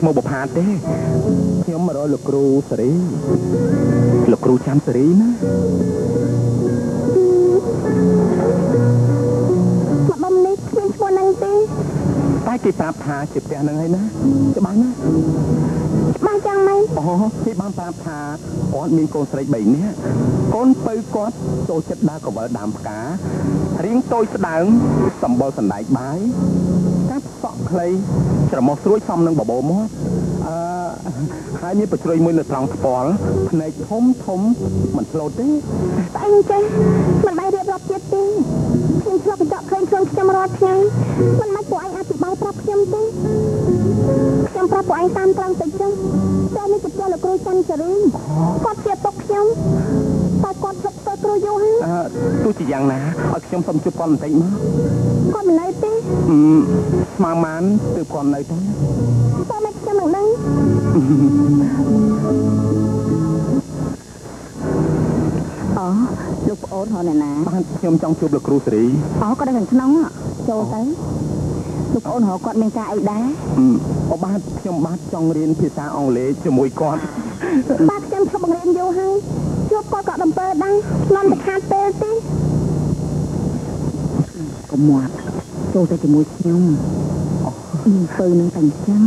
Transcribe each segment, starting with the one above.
ឈ្មោះបុផាទេខ្ញុំមករកលោកគ្រូសេរីលោកគ្រូចាំសេរីណាមកបំនេះគ្មានឈ្មោះហ្នឹងទេតែគេប្រាប់ថាជាផ្ទះហ្នឹងហើយណាច្បាស់ណាច្បាស់យ៉ាងម៉េចអូគេបានប្រាប់ថាគាត់មានកូនស្រី3នាក់កូនពៅគាត់ចូលចិត្តដើរកវលដើមផ្ការៀងតូចស្ដើងសម្បុរសណ្ដែកបាយកាប់សក់ខ្លី ច្រមុះស្រួយសំនឹងបបោមាត់អឺហើយមានបជ្រុយមួយនៅត្រង់ស្ពាល់ភ្នែកធំធំមិនឆ្លូតទេស្អីអញ្ចេះមិនបាយរៀបរាប់ទៀតទេខ្ញុំឆ្លប់កញ្ចក់ឃើញខ្លួនខ្ញុំរាល់ថ្ងៃមិនមិនពួកឯងអធិប្បាយប្រាប់ខ្ញុំទេខ្ញុំប្រាប់ពួកឯងតាមត្រង់ទៅចឹងតែនេះជាផ្ទះលោកគ្រូច័ន្ទសេរីគាត់ជាពុកខ្ញុំតែគាត់ជប់ទៅគ្រូយូរហើយអឺទោះជាយ៉ាងណាឲ្យខ្ញុំសុំជួបគាត់បន្តិចមកគាត់មិននៅទេ អឺស្មានបានទើបគាត់នៅទេតែមិនខ្ញុំនឹងដឹងអូលោកប្អូនហៅអ្នកណាបានខ្ញុំចង់ជួបលោកគ្រូសេរីអូគាត់នៅខាងក្នុងហ៎ចូលទៅលោកប្អូនហៅគាត់មានការអីដែរអឺអូបាទខ្ញុំបាទចង់រៀនភាសាអង់គ្លេសជាមួយគាត់បាទខ្ញុំឈប់បង្រៀនយូរហើយជួបគាត់ក៏ដំពើដែរមិនទៅខាតពេលទេកុំមាត់ចូលទៅជាមួយខ្ញុំអឺ ពៅនឹងតែអញ្ចឹង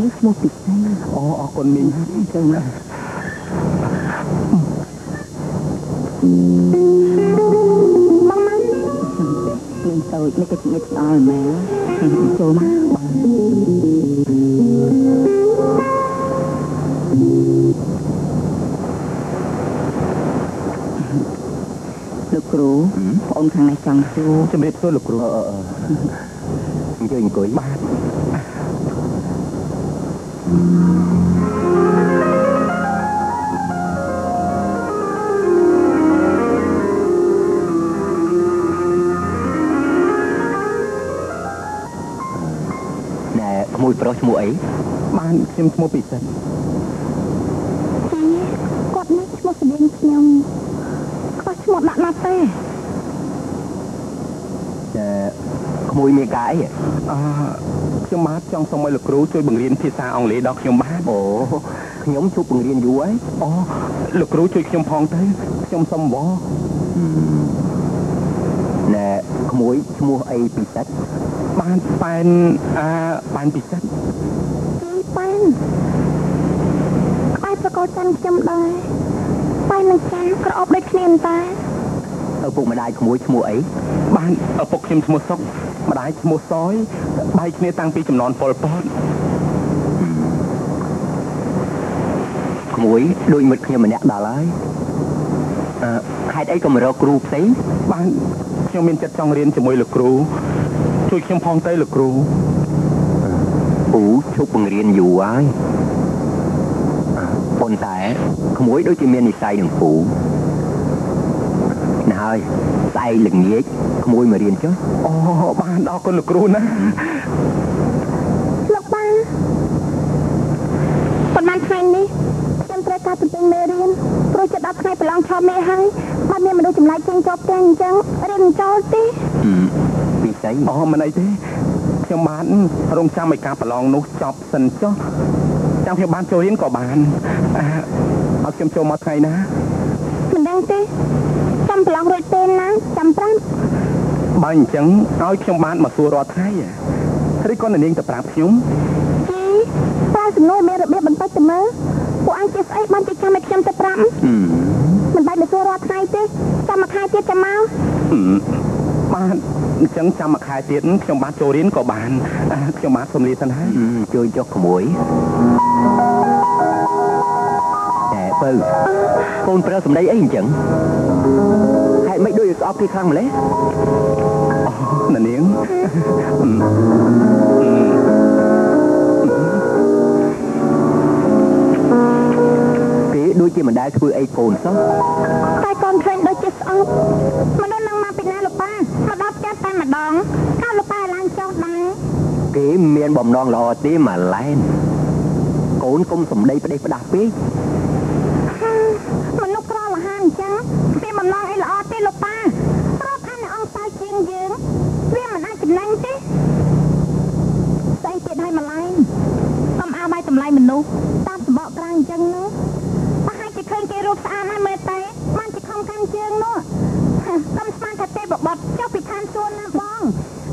នេះឈ្មោះពិសេសអូអរគុណមីងចូលមកបងម៉ាំលឿនតូចនេះក៏ជាស្អល់មែនចូលមកលោកគ្រូប្អូនខាងនេះចង់ជួបជំរាបសួរលោកគ្រូអឺអញ្ជើញអង្គុយបាទណែ ក្មួយប្រុសឈ្មោះអីបានខ្ញុំឈ្មោះពិសិដ្ឋជីគាត់នេះឈ្មោះស្តៀងខ្ញុំខ្វះឈ្មោះដាក់ណាស់ទេណែក្មួយមានការអីហ៎អឺ ខ្ញុំបាទចង់សូមឲ្យលោកគ្រូជួយបង្រៀនភាសាអង់គ្លេសដល់ខ្ញុំបាទអូខ្ញុំជួបបង្រៀនយូរហើយអូលោកគ្រូជួយខ្ញុំផងទៅខ្ញុំសុំវល់ណែក្មួយឈ្មោះអីពិសិដ្ឋបានប៉ែនអឺប៉ែនពិសិដ្ឋជីប៉ែនក្បែរប្រកោច័ន្ទខ្ញុំដែរប៉ែននឹងចាស់ក្រអូបដូចគ្នាតែឪពុកម្ដាយក្មួយឈ្មោះអីបានឪពុកខ្ញុំឈ្មោះសុក ម្ដាយឈ្មោះសយបែកគ្នាតាំងពីចំនួនប៉ុលពតក្មួយដូចមិត្តខ្ញុំម្នាក់ដល់ហើយអឺហេតុអីក៏មករកគ្រូផ្សេងបានខ្ញុំមានចិត្តចង់រៀនជាមួយលោកគ្រូជួយខ្ញុំផងទៅលោកគ្រូពូឈប់បង្រៀនយូរហើយអឺប៉ុន្តែក្មួយដូចជាមាននិស័យនឹងពូណែ ហើយស្អែកល្ងាចក្មួយមករៀនចុះអូបានអរគុណលោកគ្រូណាលោកប៉ាប៉ុន្មានថ្ងៃនេះខ្ញុំត្រូវការទៅពេញមេរៀនព្រោះជិតដល់ថ្ងៃប្រឡងឆមេហើយបើមានមនុស្សចម្លែកចេញចូលផ្ទះអញ្ចឹងរៀនមិនចូលទេអឺពិសេសអូមិនអីទេខ្ញុំបានរងចាំឲ្យការប្រឡងនោះចប់សិនចុះចាំខ្ញុំបានចូលរៀនក៏បានអឺឲ្យខ្ញុំចូលមកថ្ងៃណាមិនដឹងទេ ចាំប្រឡងរួចពេលណាចាំប្រាប់បើអញ្ចឹងឲ្យខ្ញុំបានមកសួររាល់ថ្ងៃហ៎ឬក៏នាងទៅប្រាប់ខ្ញុំជីតែសំណួរមានរបៀបបន្តិចទៅមើលពួកអញជាស្អីបានជាចាំឲ្យខ្ញុំទៅប្រាប់អឺមិនបាច់ទៅសួររាល់ថ្ងៃទេចាំមួយខែទៀតចាំមកហឹមបានអញ្ចឹងចាំមួយខែទៀតខ្ញុំបានចូលរៀនក៏បានអឺខ្ញុំបានសូមលាសិនហើយអឺជួយចុះក្មួយតែ បើកូនប្រើសម្ដីអីអញ្ចឹងហេតុតុមិនដូចស្អប់គេខ្លាំងម្លេះណានាងគេដូចជាមិនដែលធ្វើអីកូនសោះតែកូនឃើញដូចជាស្អប់មនុស្សនឹងមកពីណាលោកប៉ាមកដល់ផ្ទះតែម្ដងក៏លោកប៉ាឡើងចុះដែរគេមិនមានបំណងល្អទេម៉ាឡែនកូនកុំសំដីផ្ដេសផ្ដាស់ពេក មនុស្សក្រលហានអញ្ចឹងវាបំណងអីល្អទេលោកប៉ាប្រាប់ថាអ្នកអង្គតើជាងយើងវាមិនអាចចំណេញទេស្អីទៀតឲ្យម្លែងកុំអើបាយតម្លៃមនុស្សតាមសបកក្រាំង អញ្ចឹងនោះប្រហែលជាឃើញគេរូបស្អាតហើយមើលទៅបានជាខំកាន់ជើងនោះហ่ะកុំស្មានថាទេបបត់ចុះពីឋានសួគ៌ណាបង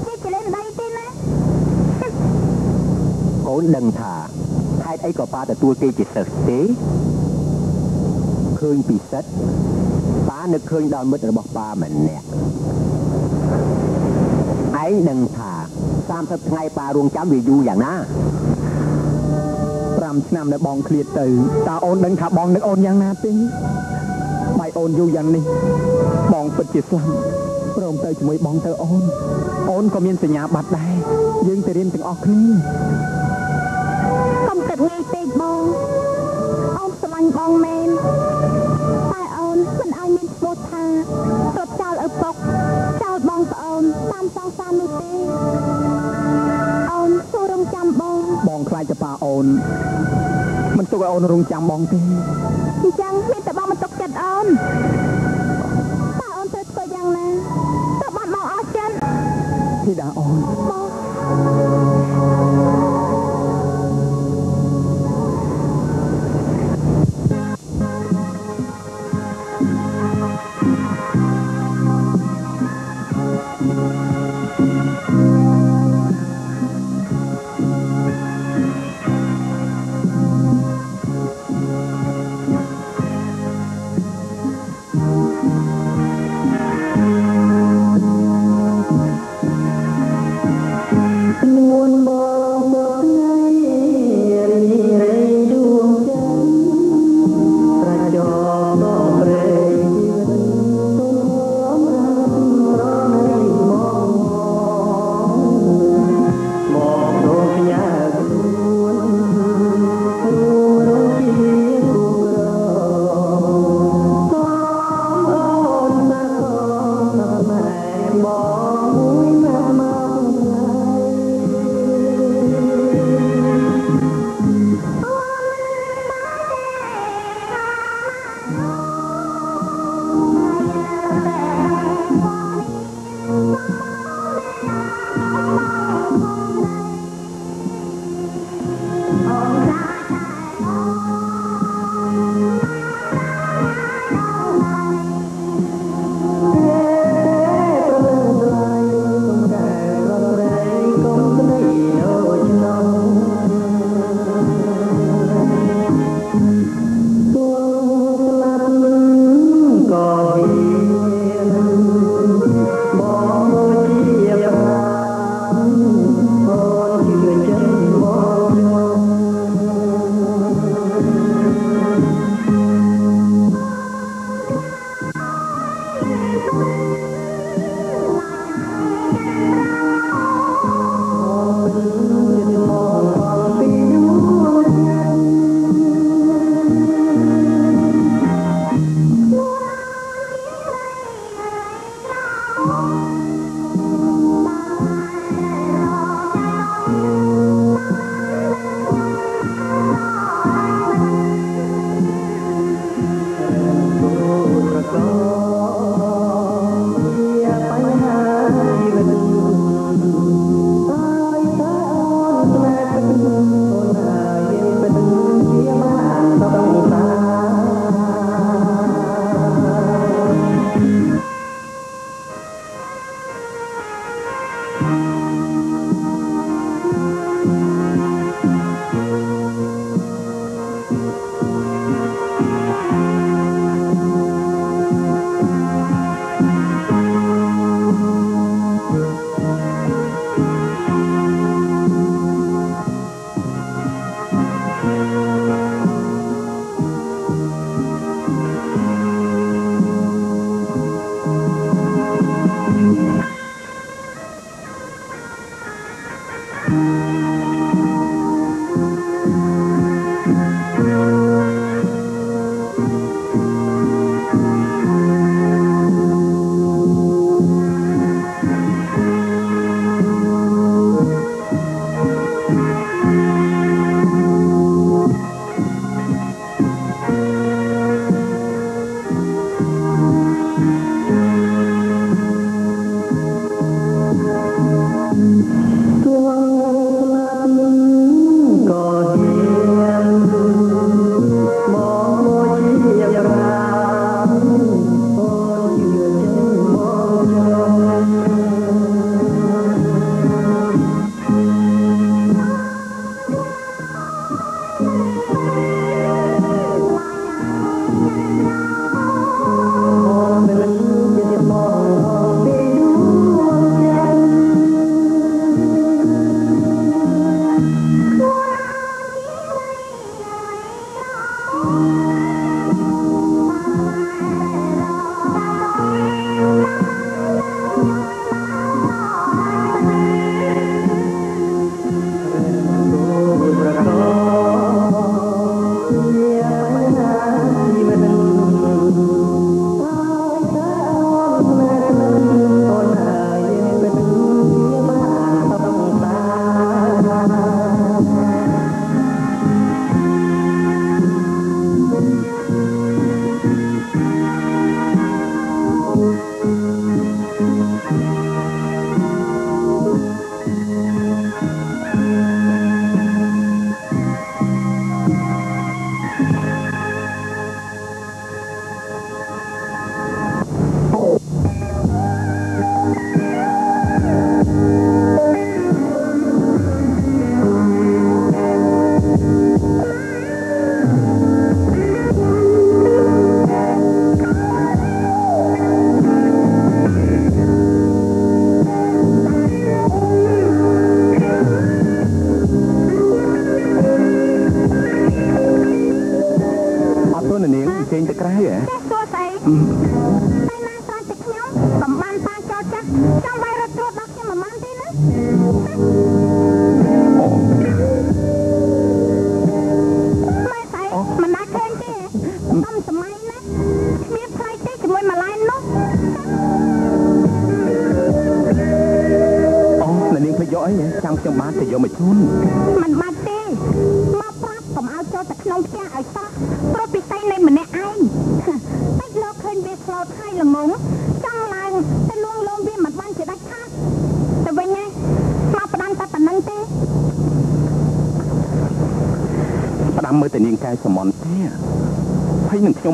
វាជាលេនដីទេណាកូនដឹងថាហេតុអីក៏ប៉ាទទួលគេជាសិស្សទេឃើញពីសិទ្ធប៉ានឹកឃើញដល់មិត្តរបស់ប៉ាម្នាក់ឯងដឹងថា30ថ្ងៃប៉ារងចាំវាយូរយ៉ាងណា 5ឆ្នាំដែលបងឃ្លាតទៅតើអូនដឹងថាបងនឹកអូនយ៉ាងណាទេបាយអូនយូរយ៉ាងនេះ បងពិតជាស្លាប់ព្រមទៅជាមួយបងទៅអូន អូនក៏មានសញ្ញាបត្រដែរយើងទៅរៀនទាំងអស់គ្នាកុំគិតងាយពេកបងអូនស្រឡាញ់បងមែនតែអូនមិនឲ្យមានស្បូតថារត់ចោលឪពុកចោលបងប្អូនតាមសង្សារនោះទេ អូនមិនទុកឲ្យអូនរងចាំបងទេអញ្ចឹងមានតែបងមិនទុកចិត្តអូនតើអូនត្រូវធ្វើយ៉ាងណាតើបាត់មកអស់ចិនធីតាអូនបង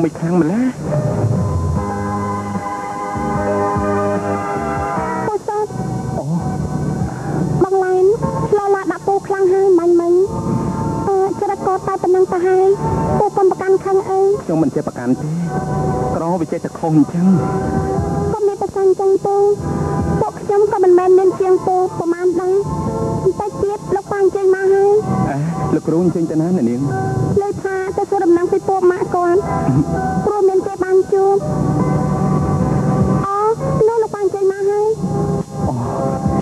មិនខ្លាំងម្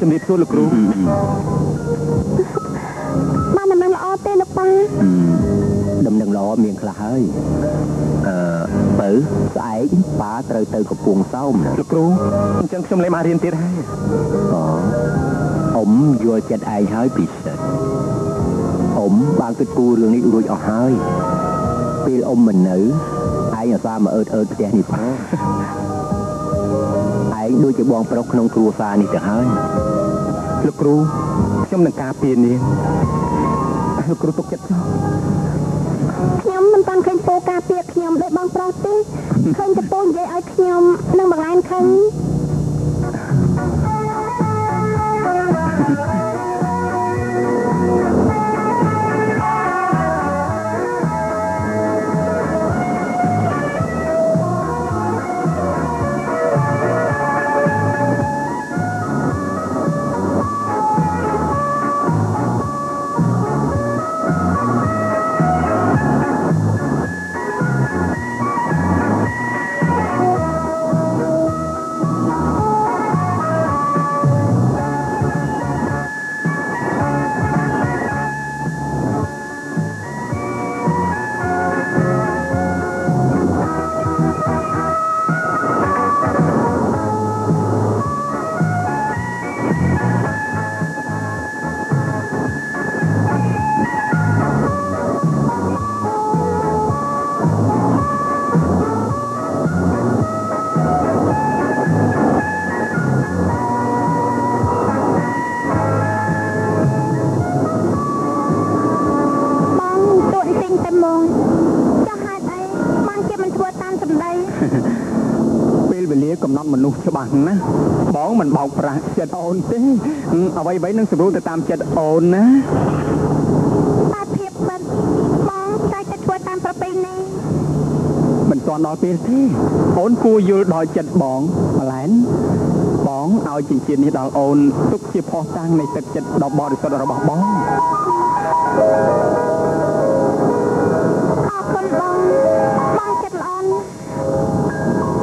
ជំរាបសួរលោកគ្រូបានដំណឹងល្អទេលោកប៉ាដំណឹងល្អមានខ្លះហើយអឺបើស្អែកប៉ាត្រូវទៅកំពង់សោមណាលោកគ្រូអញ្ចឹងខ្ញុំលេងមករៀនទៀតហើយអូអ៊ំយល់ចិត្តឯងហើយពិសិដ្ឋអ៊ំបានគិតគូររឿងនេះរួចអស់ហើយពេលអ៊ំមិននៅឯងអាសាមកអឺតអឺតផ្ទះនេះផងឯ ងដូចជាបងប្រុសក្នុងគ្រួសារនេះទៅហើយលោកគ្រូខ្ញុំនឹងការពារនាងលោកគ្រូទុកចិត្តចុះខ្ញុំមិនតាន់ឃើញពូការពារខ្ញុំដោយបងប្រុសទេឃើញតែពូនិយាយឲ្យខ្ញុំនឹងបង្លែនខឹង កំណត់មនុស្សច្បាស់ណាស់បងមិនបោកប្រាស់ចិត្តអូនទេហឹមអ្វីៗនឹងសម្រួលទៅតាមចិត្តអូនណាតែភាពបិទបងតែតែធ្វើតាមប្រពៃណីមិនទាន់ដល់ពេលទេអូនគួរយល់ដល់ចិត្តបងម្លែនបងឲ្យចិញ្ចៀននេះដល់អូនទុកជាផុសតាំងនៃទឹកចិត្តដ៏បរិសុទ្ធរបស់បងអរ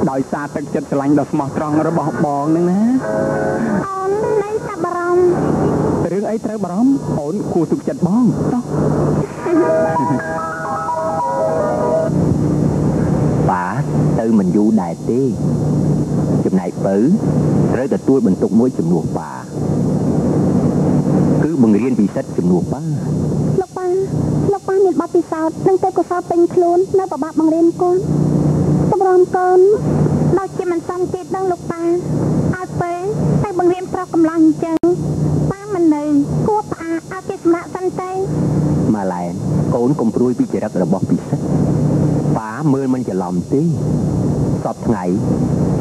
ដោយសារទឹកចិត្តស្រឡាញ់ដ៏ស្មោះត្រង់របស់បងនឹងណាអូននៃសប្បុរសរឿងអីត្រូវបារម្ភអូនគួរទុកចិត្តបងតោះប៉ាទៅមិនយូរដែរទេចំណែកបើត្រូវទទួលបន្ទុកមួយចំនួនប៉ាគឺបង្រៀនពិសិដ្ឋចំនួនប៉ាលោកប៉ាលោកប៉ាមានបទពិសោធន៍និងទេពកោសល្យពេញខ្លួននៅប្របាក់បង្រៀនគាត់ សម្រំកូនដូចជាមិនសមទេដឹងលោកប៉ាឲ្យពេលតែបង្រៀនប្រុសកំឡោះអញ្ចឹងប៉ាមិននៅគួរផ្អាកឲ្យគេសម្រាប់សិនទេម៉ាឡែនកូនកុំព្រួយពីចរិតរបស់ពិសិដ្ឋប៉ាមើលមិនច្រឡំទេសពថ្ងៃ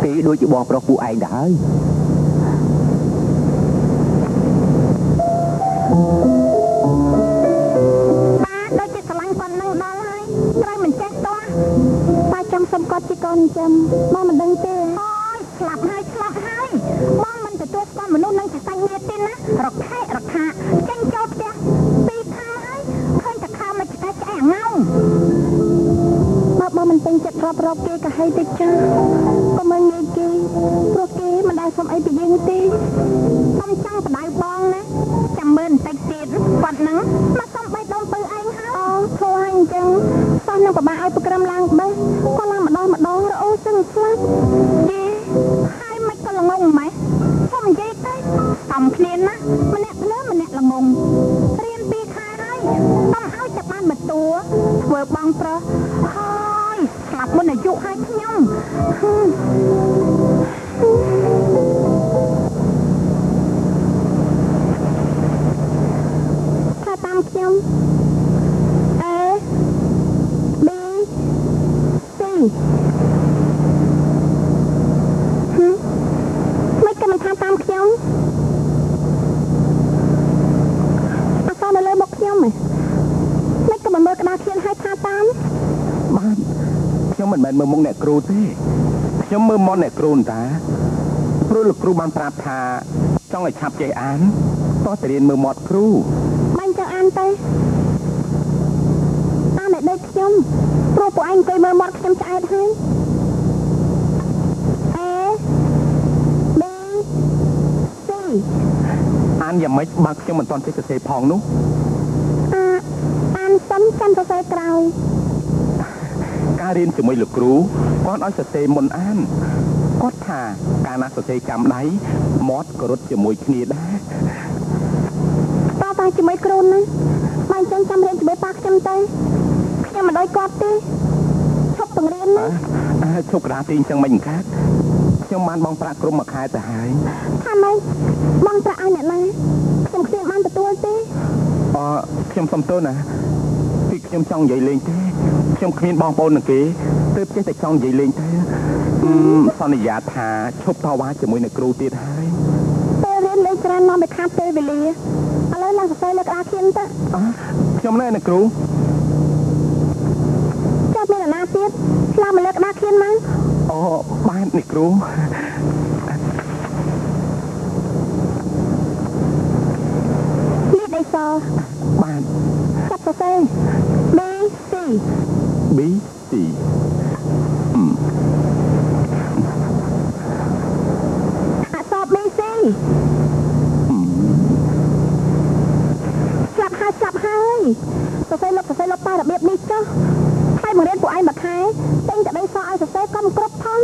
គេដូចជាបងប្រុសពួកឯងទៅហើយប៉ា គាត់ជាកូនចិញ្ចឹមបងមិនដឹងទេអូយស្លាប់ហើយស្លាប់ហើយបងមិនទទួលស្គាល់មនុស្សនឹងជាសាច់ញាតិទេណារកខែរកខាចេញចូលផ្ទះពីរខែហើយឃើញតែខោមកឆ្កែឆ្អែងងបើបងមិនពេញងចិត្តរាប់រាប់គេក៏ហីតិចចាក៏មិនងាយគេព្រោះគេមិនដែលសុំអីពីយើងទេសុំចង់បដៅបងណាចាំមើលបន្តិចទៀតគាត់នឹងមក បងប្រុសហើយស្លាប់មុនអាយុឲ្យខ្ញុំហឹមថាតាមខ្ញុំ A B C ហឹមមិនក៏មិនថាតាមខ្ញុំអត់សនៅលើមុខខ្ញុំហ៎មិនក៏មិនមើលក្តារខៀនឲ្យថាតាម បាទខ្ញុំ មិនមែនមើលមុខអ្នកគ្រូទេខ្ញុំមើលមាត់អ្នកគ្រូតាព្រោះលោកគ្រូបានប្រាប់ថាចង់ឲ្យឆាប់ចេះអានតោះទៅរៀនមើលមាត់គ្រូបាញ់ចង់អានទៅអានឲ្យដូចខ្ញុំព្រោះពួកឯងអង្គុយមើលមាត់ខ្ញុំឆ្អែតហើយ A B C អានយ៉ាងម៉េចបើខ្ញុំមិនទាន់ចេះសរសេរផងនោះអាអានសិនចាំសរសេរក្រោយ ការរៀនជាមួយលោកគ្រូគាត់ឲ្យសរសេរមុនអានគាត់ថាកាលណាសរសេរចាំដៃមាត់ក៏រត់ជាមួយគ្នាដែរតោះតាជាមួយគ្រូណាបើអញ្ចឹងចាំរៀនជាមួយប៉ាខ្ញុំទៅខ្ញុំមិនដូចគាត់ទេឈប់បង្រៀនណាអើឈប់ក្រាទីអញ្ចឹងមិនខាតខ្ញុំបានបងប្រាក់ក្រុមមួយខែទៅហើយថាម៉េចបងប្រាក់ឲ្យអ្នកណាខ្ញុំគ្មានបានទទួលទេអឺខ្ញុំសុំទោសណាពីខ្ញុំចង់និយាយលេងទេ ខ្ញុំគ្មានបងប្អូននឹងគេទើបចេះតែចង់និយាយលេងទេអឺសន្យាថាឈប់តវ៉ាជាមួយនឹងគ្រូទៀតហើយពេលរៀនលេងច្រើននាំឲ្យខាតពេលវេលាឥឡូវឡើងសរសេរលើក្តារខៀនទៅអើខ្ញុំនៅនឹងគ្រូចាប់មានអ្នកណាទៀតឡើងមកលើក្តារខៀនមកអូបាននេះគ្រូលីដអីសបានចាប់សរសេរ B C B C អឺអក្សរ B C ស្លាប់ហើយស្លាប់ហើយសរសេរលុបសរសេរលុបតាមរបៀបនេះចុះហើយបង្រៀនពួកឯងមួយខែទិញតែដីសឲ្យសរសេរក៏មិនគ្រប់ផង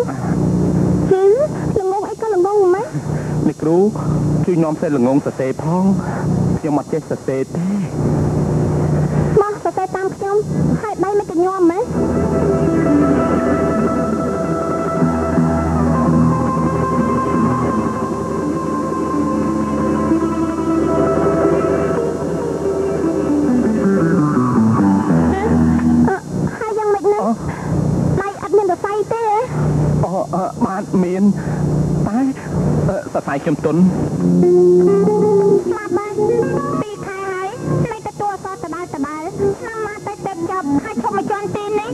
ហឹមល្ងងអីក៏ល្ងងម៉េចនេះគ្រូជួយនាំសេះល្ងងសរសេរផងខ្ញុំអត់ចេះសរសេរទេ មកសរសេរតាមខ្ញុំ ហើយដៃមិនក៏ញោមម៉េចអឺហើយយ៉ាងម៉េចណាដៃអត់មានសរសៃទេហ៎អូអឺបានមានតែអឺសរសៃខ្ញុំទុន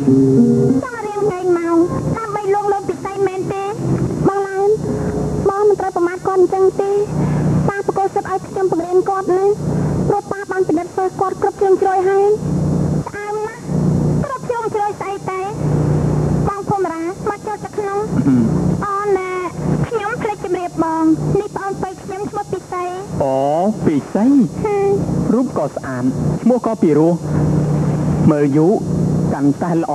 ចង់រៀនកែងមកដើម្បីលងលោមពិសីមែនទេបងឡែនបងមិនត្រូវប្រមាថគាត់អញ្ចឹងទេប៉ាបកលសិតឲ្យខ្ញុំបង្រៀនគាត់ណាព្រោះប៉ាបានពិនិត្យសិស្សគាត់គ្រប់ជ្រុងជ្រោយហើយស្អើមណាស់គ្រប់ជ្រុងជ្រោយស្អីតែបងភូមិរាមកចូលទៅក្នុងអូនណាខ្ញុំភ្លេចជម្រាបបងនេះបងទៅខ្ញុំឈ្មោះពិសីអូពីស័យហឹមរូបក៏ស្អាតឈ្មោះក៏ពីរោះមើលយូ កាន់តែល្អ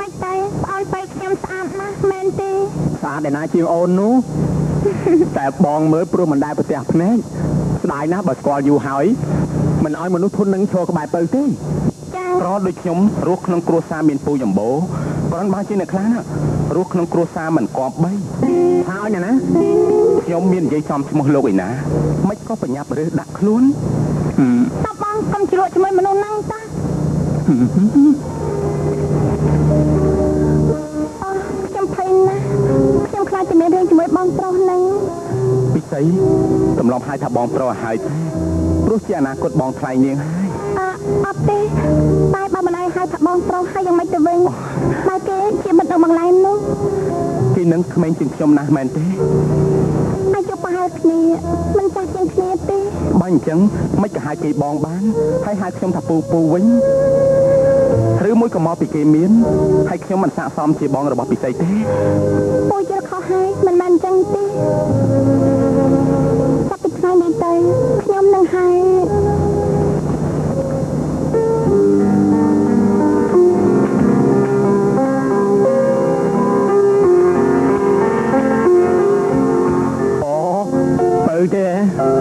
មិនតែប្អូនទៅខ្ញុំស្អាតណាស់មែនទេស្អាតឯណាជាងអូននោះតែបងមើលព្រោះមិនដែលប្រទះភ្នែកស្ដាយណាស់បើស្គាល់យូរហើយមិនឲ្យមនុស្សធន់នឹងឈរក្បែរទៅទេចាប្រដូចខ្ញុំរស់ក្នុងគ្រួសារមានពូចម្បោគ្រាន់បើជាអ្នកខ្លះណារស់ក្នុងគ្រួសារមិនគប្បីថាឲ្យណាណាខ្ញុំមាននិយាយចំឈ្មោះលោកឯណាមិនក៏ប្រញាប់រើសដាក់ខ្លួនហឹមតបបងកុំជ្រក់ជាមួយមនុស្សហ្នឹងតាអូ ខ្ញុំភ័យណាស់ខ្ញុំខ្លាចจะមានរឿងជាមួយបងប្រុសហ្នឹងពិសីទម្លាប់ហៅថាបងប្រុសឲ្យហើយទេព្រោះជាអនាគតបងថ្លៃនាងហើយអឺអត់ទេតែបើម្ដាយហៅថាបងប្រុសហើយយ៉ាងម៉េចទៅវិញបើគេជាមិត្តនឹងបងឡែននោះគេនឹងក្មេងជាងខ្ញុំណាស់មែនទេអាយុប្រហែលគ្នាមិនចាស់ជាងគ្នាទេបើ អញ្ចឹងមិនក៏ហៅគេបងបានហើយហៅខ្ញុំថាពូពូវិញអឬមួយក៏មកពីគេមានហើយខ្ញុំមិនស័ក្តិសមជាបងរបស់ពិសីទេពូយល់ខុសហើយមិនមែនអញ្ចឹងទេចាប់ពីថ្ងៃនេះទៅខ្ញុំនឹងហើយអូបើទេប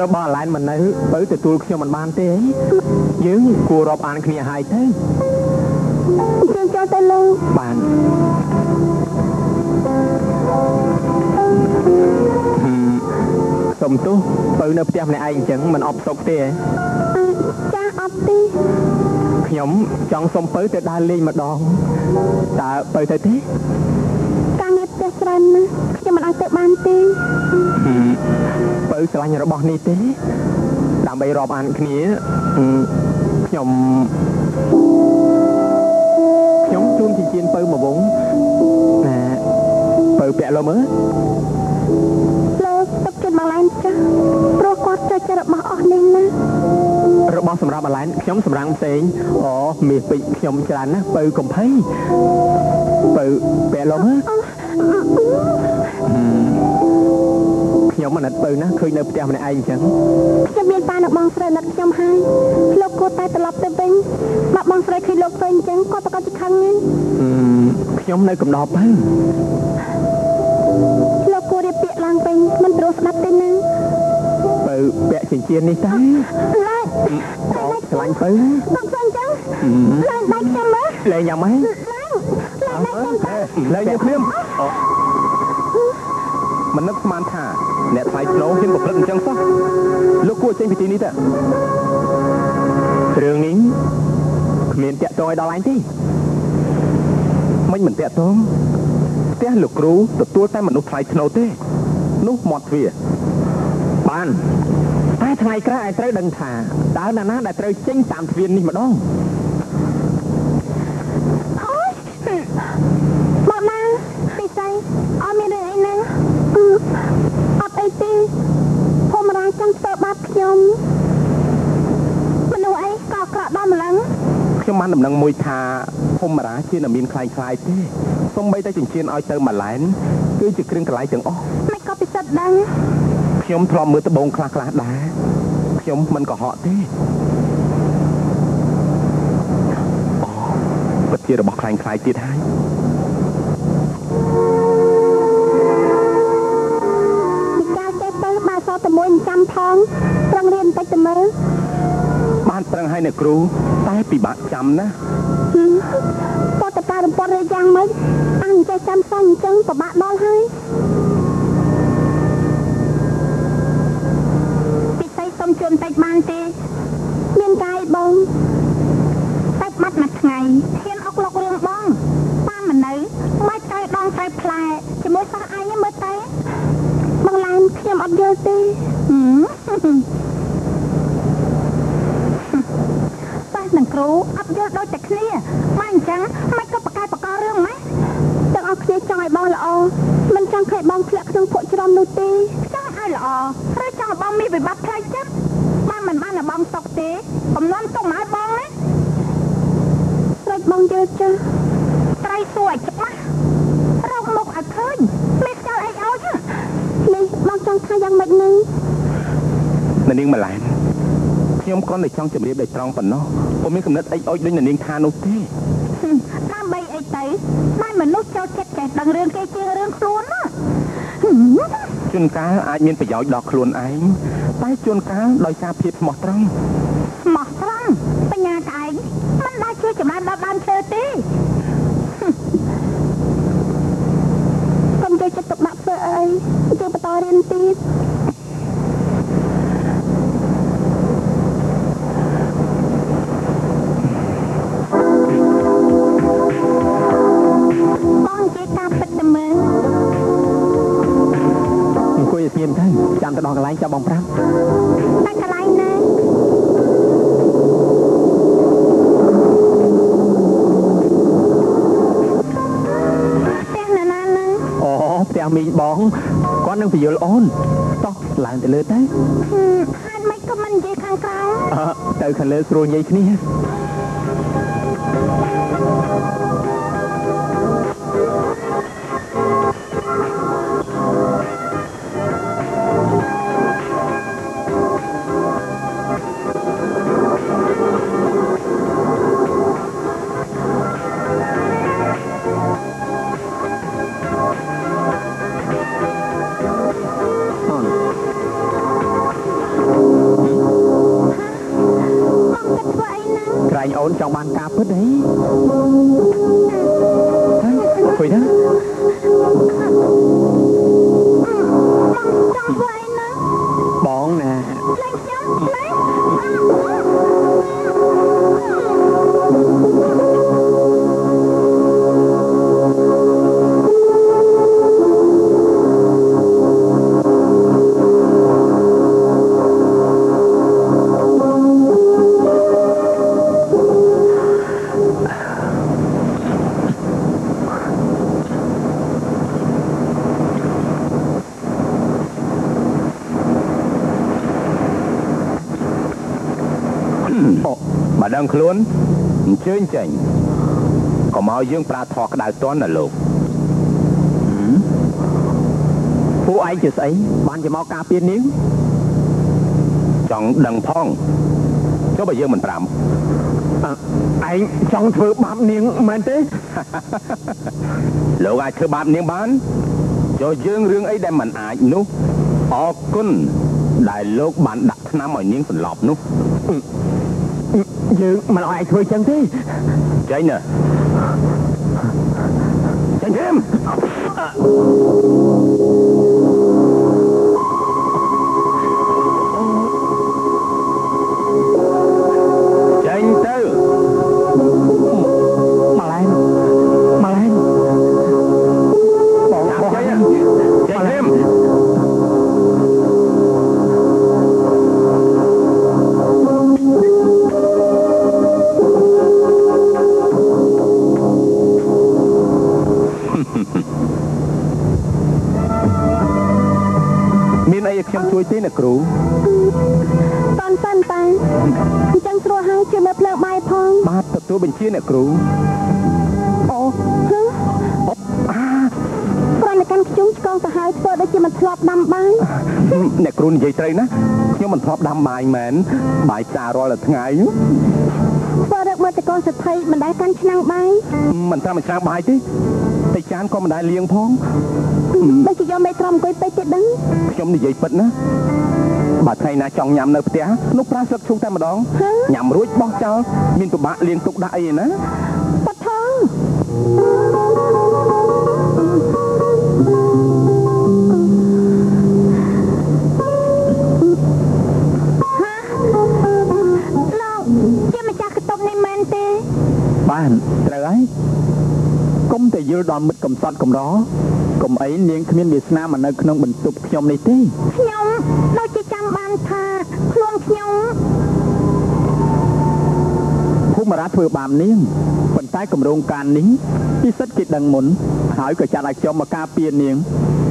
ចុះបងអាឡែនមិននៅបើទទួលខ្ញុំមិនបានទេយើងគួររាប់អានគ្នាហើយទៅអញ្ជើញចូលទៅលើបានហឹមសុំទោសបើនៅផ្ទះម្នាក់ឯងអញ្ចឹងមិនអបសុកទេអ่ะចាស់អត់ទេខ្ញុំចង់សុំបើទៅដើរលេងម្ដងតើបើទៅទេការងារ ផ្ទះច្រើនណាស់ខ្ញុំមិនអាចទៅបានទេហឹមបើស្រឡាញ់របស់នេះទេដើម្បីរាប់អានគ្នាហឹមខ្ញុំខ្ញុំជូនជាជានបើមួយវងណាបើពាក់លោមើលលោកទុកចិត្តបងឡានចាស់ព្រោះគាត់ចូលចិត្តរបស់អស់នេះណារបស់សម្រាប់អាឡែនខ្ញុំសម្រាំងផ្សេងអូមាសពេជ្រខ្ញុំច្រើនណាស់បើកំភៃបើពាក់លោមើល ខ្ញុំអាណិតបើណាឃើញនៅផ្ទះម្នាក់ឯងអញ្ចឹងខ្ញុំមានប៉ានៅបងស្រីណាត់ខ្ញុំហើយលោកគួរតែត្រឡប់ទៅវិញបើបងស្រីឃើញលោកធ្វើអញ្ចឹងគាត់ប្រកាសជាខឹងហើយហឹមខ្ញុំនៅកំដប់ហើយលោកគួររៀបពាក្យឡើងវិញមិនព្រោះស្ដាប់ទេណាបើពាក់ចិញ្ចៀននេះទៅឡើយបោកឆ្លាញ់ទៅបងស្រីអញ្ចឹងឡើយដៃខ្ញុំមើលលេងយ៉ាងម៉េច ឡើយឡើយដៃខ្ញុំទៅលើយើងភ្លាមអូមិននឹកស្មានថាអ្នកថ្លៃធ្នូហ៊ានប្រព្រឹត្តអញ្ចឹងសោះលោកគួរចេញពីទីនេះទៅរឿងនេះគ្មានតាក់ទងឲ្យដល់ឯងទេមិនមិនតាក់ទងផ្ទះលោកគ្រូទទួលតែមនុស្សថ្លៃធ្នូទេនោះមាត់ទ្វារបានតែថ្ងៃក្រោយឯងត្រូវដឹងថាតើណាណាដែលត្រូវចេញតាមទ្វារនេះម្ដង អូយមកណាពិសីអត់មានរឿងអីណាអត់អីទេភូមិរាចង់ធ្វើបាបខ្ញុំ មនុស្សអីក៏ក្រក់ដល់ម្លឹងខ្ញុំបានដំណឹងមួយថាភូមិរាជាអ្នកមានខ្លាយខ្លាយទេសំបីតែចិញ្ចៀនឲ្យទៅម៉ាឡែនគឺជាគ្រឿងកន្លែងទាំងអស់មិនក៏ពិសិដ្ឋដឹងខ្ញុំធ្លាប់មើលត្បូងខ្លះខ្លះៗដែរខ្ញុំមិនកុហកទេអូពិតជារបស់ខ្លាញ់ខ្លាយទៀតហើយ ទៅបើសតតែមួយអញ្ចាំផងប្រឹងរៀនបន្តិចទៅមើលបានប្រឹងឲ្យអ្នកគ្រូតែពិបាកចាំណាពតតារំពត់ឬយ៉ាងម៉េចអញចេះចាំសាញ់អញ្ចឹងពិបាកដល់ហើយពិសីសុំជួនបន្តិចបានទេមានកាយបងតែបាត់មួយថ្ងៃហ៊ានអុកលុករឿងបងតាមមិននៅមិនត្រូវដងត្រូវផ្លែជាមួយសិស្សអញហ្នឹងមើលតែបងឡានខ្ញុំអ ត់យល់ទេហឹមសិស្សនិងគ្រូអត់យល់ដូចតែគ្នាមិនអញ្ចឹងមិនក៏ប្រកែកបកករឿងម៉េចទាំងអស់គ្នាចង់ឲ្យបងល្អមិនចង់ឃើញបងធ្លាក់ក្នុងភក់ជ្រំនោះទេចង់ឲ្យល្អឬចង់ឲ្យបងមានវិបត្តិផ្លូវចិត្តបានមិនបានឲ្យបងសុខទេកំណត់ទុកមកឲ្យបងណាស្រេចបងយល់ចាស់ត្រៃសួរឲ្យច្បាស់ បងចង់ថាយ៉ាងម៉េចនឹងនៅនាងម៉ាឡែនខ្ញុំគ្រាន់តែចង់ជម្រាបដោយត្រង់ប៉ុណ្ណោះពុំមានកំណត់អីអុចដូចនៅនាងថានោះទេហឹមដើម្បីអីទៅបានមនុស្សចូលចិត្តចេះដឹងរឿងគេជាងរឿងខ្លួនណាហឹមជួនកាលអាចមានប្រយោជន៍ដល់ខ្លួនឯងតែជួនកាលដោយសារភាពស្មោះត្រង់ស្មោះត្រង់បញ្ញាក្អែងមិនដែលជួយចម្រើនដល់ដើមឈើទេហឹមកុំយកចិត្តទុកដាក់ធ្វើអីយើងបន្ត រៀនទៀតបងនិយាយតាមពិតទៅមើលអង្គុយឲ្យស្ងៀមទៅចាំទៅដល់កន្លែងចាំបងប្រាប់តែកន្លែងណាផ្ទះណាណាហ្នឹងអូផ្ទះមីងបងគាត់ នឹងពយល់អូនតោះឡើងទៅលើទៅហឹមហេតុម៉េចក៏មិននិយាយខាងក្រៅអើទៅខាងលើស្រួលនិយាយគ្នា ងអូនចង់បានកា កុំឲ្យយើងប្រាថោះក្តៅតន់ណាលោកពួកឯងជាស្អីបានជាមកការពារនាងចង់ដឹងផងចុះបើយើងមិនប្រាំឯងចង់ធ្វើបាបនាងមែនទេលោកអាចធ្វើបាបនាងបានចុះយើងរឿងអីដែលមិនអាចនោះអរគុណដែលលោកបានដាក់ថ្នាំឲ្យនាងសន្លប់នោះ យើងមិនឲ្យឯងធ្វើចឹងទេចេញណាចេញ thêm នកគ្រូនិយាយត្រូវណាខ្ញុំមិនធ្លាប់ដាំបាយមែនបាយផ្សាររាល់តែថ្ងៃធ្វើរឹកមើលតកូនសទ្ធិមិនដែលកាន់ឆ្នាំងបាយមិនតាមមួយឆ្នាំងបាយទេតែចានក៏មិនដែលលាងផងដូចជាយកមេត្រំអង្គុយពេកទៀតដឹងខ្ញុំនិយាយពិតណាបើថ្ងៃណាចង់ញ៉ាំនៅផ្ទះនោះប្រើស្លឹកឈូកតែម្ដងញ៉ាំរួចបោះចោលមានពិបាកលាងទុកដាក់អីឯណា ដល់មិត្តកំសត់កំរកុំអីនាងគ្មានវាសនាមកនៅក្នុងបន្ទប់ខ្ញុំនេះទេខ្ញុំដូចជាចាំបានថាខ្លួនខ្ញុំភូមិរាជធ្វើបាបនាងប៉ុន្តែគម្រោងការនេះពិសិដ្ឋគេដឹងមុនហើយក៏ចាត់ឲ្យខ្ញុំមកការពារនាង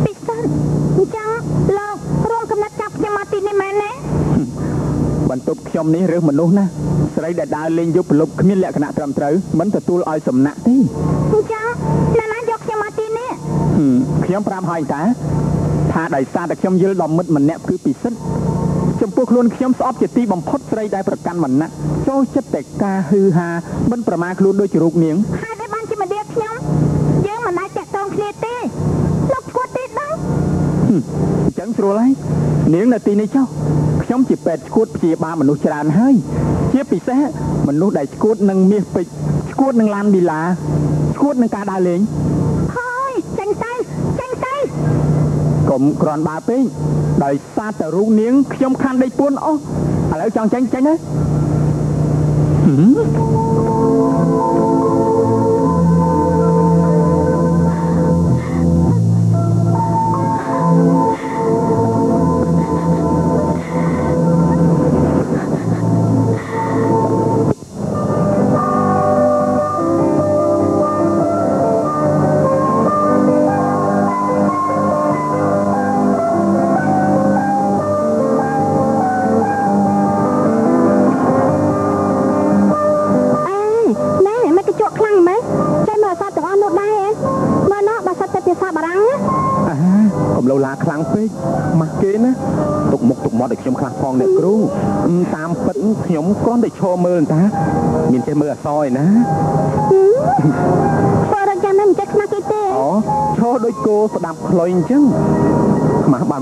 ពិសិដ្ឋអញ្ចឹងលោករួមកំណត់ចាប់ខ្ញុំមកទីនេះមែនទេបន្ទប់ខ្ញុំនេះរើសមនុស្សណាស្រីដែលដើរលេងយប់ប្រលប់គ្មានលក្ខណៈត្រឹមត្រូវមិនទទួលឲ្យសំណាក់ទេអញ្ចឹងណាណាយកខ្ញុំមកទីនេះ ហឹម ខ្ញុំប្រាប់ហើយតាថាដោយសារតែខ្ញុំយល់ដល់មិត្តម្នាក់គឺពិសិដ្ឋចំពោះខ្លួនខ្ញុំស្អប់ជាទីបំផុតស្រីដែលប្រកាន់វណ្ណៈចូលចិត្តតែការហឺហាមិនប្រមាថខ្លួនដូចជារូបនាងហើយដែលបានជាមកដៀកខ្ញុំយើងមិនអាចតាក់ទងគ្នាទេលោកឈួតទេដឹងហឹមអញ្ចឹងស្រួលហើយនាងនៅទីនេះចុះខ្ញុំជាពេទ្យឈួតព្យាបាលមនុស្សច្រើនហើយជាពិសេសមនុស្សដែលឈួតនឹងមាសពេជ្រឈួតនឹងឡានប៊ីឡាឈួតនឹងការដើរលេង ហើយចេញទៅចេញទៅ កុំក្រន់បើពេកដោយសារតែរូបនាងខ្ញុំខានដេកពួនអស់ឥឡូវចង់ចាញ់ចាញ់ហើ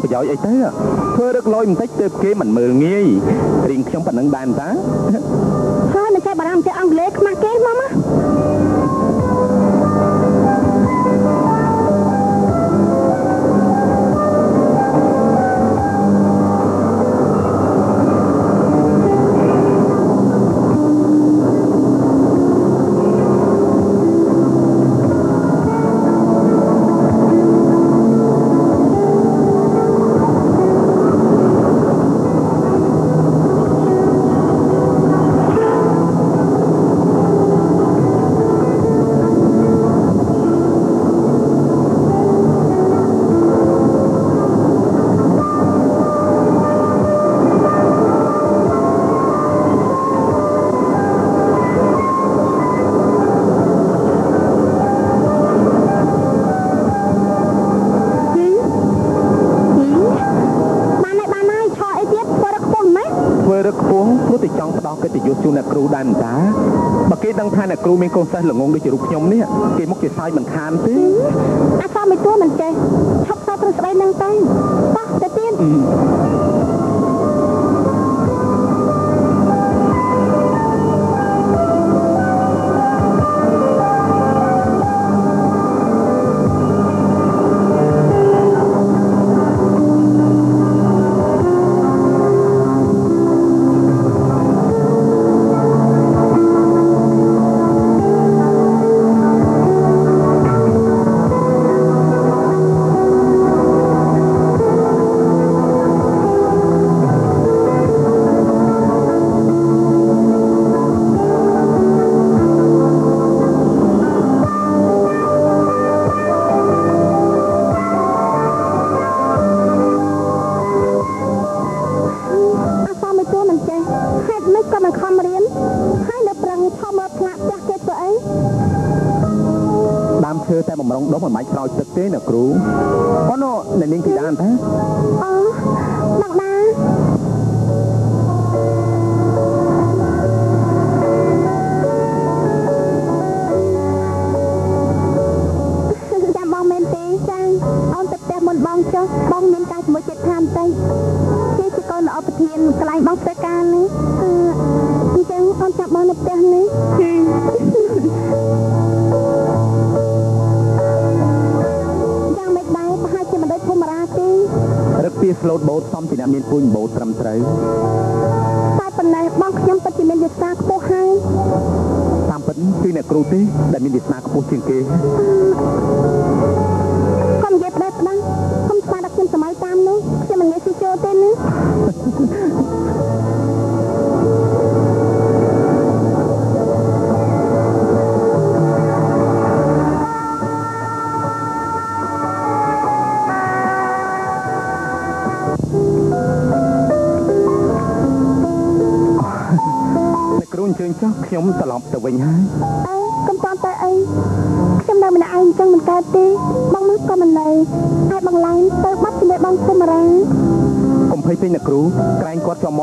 បានប្រយោជន៍អីទៅធ្វើរឹកលយបន្តិចទៅគេមិនមើលងាយរៀងខ្ញុំប៉ុណ្ណឹងដែរតាហើយមិនចេះបារម្ភចេះអង់គ្លេសខ្មាស់គេមកមក សិស្សល្ងងដូចជារូបខ្ញុំនេះគេមុខជាសើចមិនខានទេអសមួយតួមិនចេះ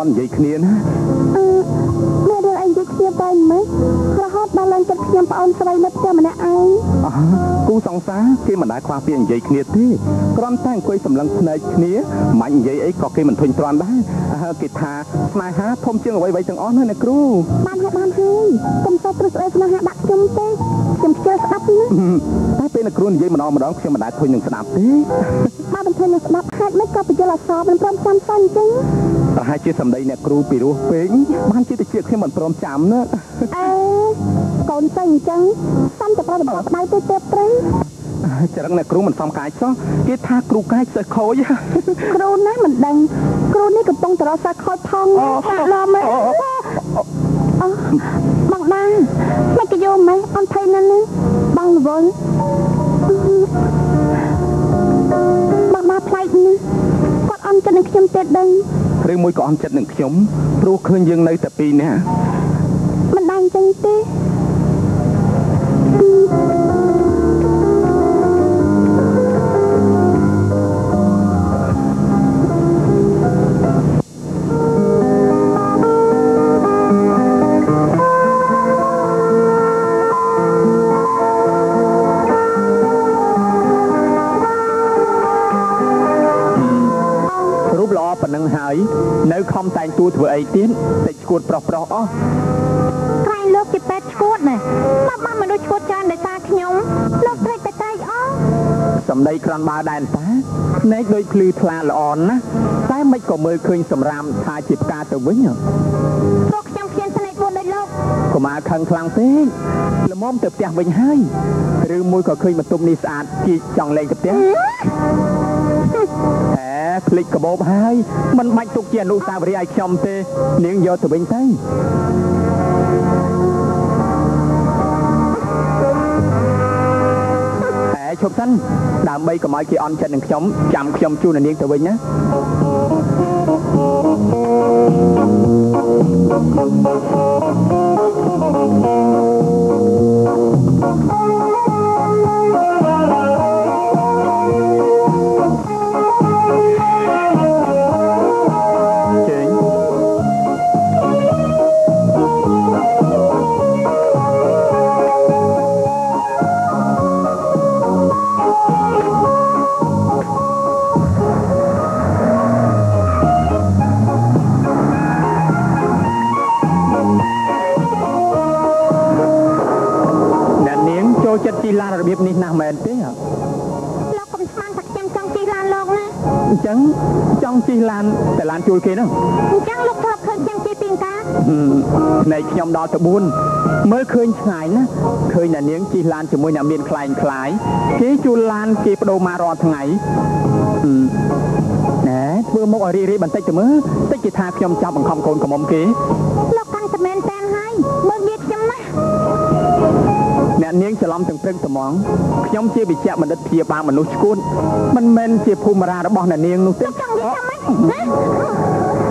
ន់និយាយគ្នាណាអឺមានរឿងអីនិយាយគ្នាទៅមិនរហូតដល់ឡើងចិត្តខ្ញុំប្អូនស្រីនៅផ្ទះម្នាក់ឯងអើគូសង្សារគេមិនដែលខ្វះពាក្យនិយាយគ្នាទេគ្រាន់តែអង្គុយសម្លឹងភ្នែកគ្នាមិននិយាយអីក៏គេមិនធុញទ្រាន់ដែរអើគេថាស្នេហាធំជាងអ្វីៗទាំងអស់ណាអ្នកគ្រូបានហើយបានហើយកុំសូវព្រឹកស្អីស្នេហាដាក់ខ្ញុំទេខ្ញុំខ្ជិលស្ដាប់ណាតែពេលអ្នកគ្រូនិយាយម្ដងម្ដងខ្ញុំមិនដែលធុញនឹងស្ដាប់ទេបើមិនឃើញនឹងស្ដាប់ហេតុមិនក៏បញ្យល់អសរមិនព្រមចាំសិនអញ្ចឹង ប្រហែលជាសម្ដីអ្នកគ្រូពីរោះពេកបានជាតិចខ្ញុំមិនព្រមចាំណាអេកូនទៅអញ្ចឹងសំតែប្រដបដៅទៅទេព្រៃចរិតអ្នកគ្រូមិនសមកាយសោះគេថាគ្រូកាយសិស្សខូចគ្រូណាមិនដឹងគ្រូនេះកំពុងតរសាខូចផងសាក់ឡំហ៎អូបងដាមិនក៏យកម៉េះអន់ភ័យណាស់ណាបងរវល់បងដាផ្លែកណាគាត់ អន់ចិត្តនឹងខ្ញុំទៀតដឹងឬមួយក៏អន់ចិត្តនឹងខ្ញុំព្រោះឃើញយើងនៅតែពីរនាក់មិនដឹងអញ្ចឹងទេ តែងតួធ្វើអីទៀតតែឈួតប្រុសប្រុសអស់ក្រែងលោកជាពេទ្យឈួតណាបាត់បានមនុស្សឈួតច្រើនដោយសារខ្ញុំលោកត្រេកតែតែអស់សំដីក្រាន់បើដែរតាភ្នែកដូចភ្លឺថ្លាល្អណាស់តែមិនក៏មើលឃើញសម្រាមថាជាផ្កាទៅវិញហ៎ព្រោះខ្ញុំឃ្លានស្នេហ៍ពួនដោយលោកកុមារខឹងខ្លាំងពេកល្មមទៅផ្ទះវិញហើយឬមួយក៏ឃើញបន្ទប់នេះស្អាតគៀកចង់លេងទៅផ្ទះ ហែភ្លេចកបោបហើយមិនបាច់ទុកជាអនុស្សាវរីយ៍ឲ្យខ្ញុំទេ នាងយកទៅវិញទៅហែឈប់សិនដើម្បីកុំឲ្យគេអន់ចិត្តនឹងខ្ញុំចាំខ្ញុំជូននាងទៅវិញណាជើ មែនទេហ៎លោកកុំស្មានថាខ្ញុំចង់ជិះឡានលោកណាអញ្ចឹងចង់ជិះឡានតែឡានជួលគេហ្នឹងអញ្ចឹងលោកធ្លាប់ឃើញខ្ញុំជិះពីកាហឹមភ្នែកខ្ញុំដល់ទៅ4មើលឃើញឆ្ងាយណាស់ឃើញអ្នកនាងជិះឡានជាមួយអ្នកមានខ្លែងខ្លាយគេជួលឡានគេបដូរមករាល់ថ្ងៃហឹមណែធ្វើមុខឲ្យរីករាយបន្តិចទៅមើលតិចគេថាខ្ញុំចាប់បង្ខំកូនកំមុំគេលោកកាន់តែមែនតែ អ្នកនាងច្រឡំទាំងព្រឹងត្មងខ្ញុំជាវិជ្ជបណ្ឌិតព្យាបាលមនុស្សឈួតមិនមែនជាភូមិរារបស់អ្នកនាងនោះទេលោកចង់និយាយខ្ញុំហ្មង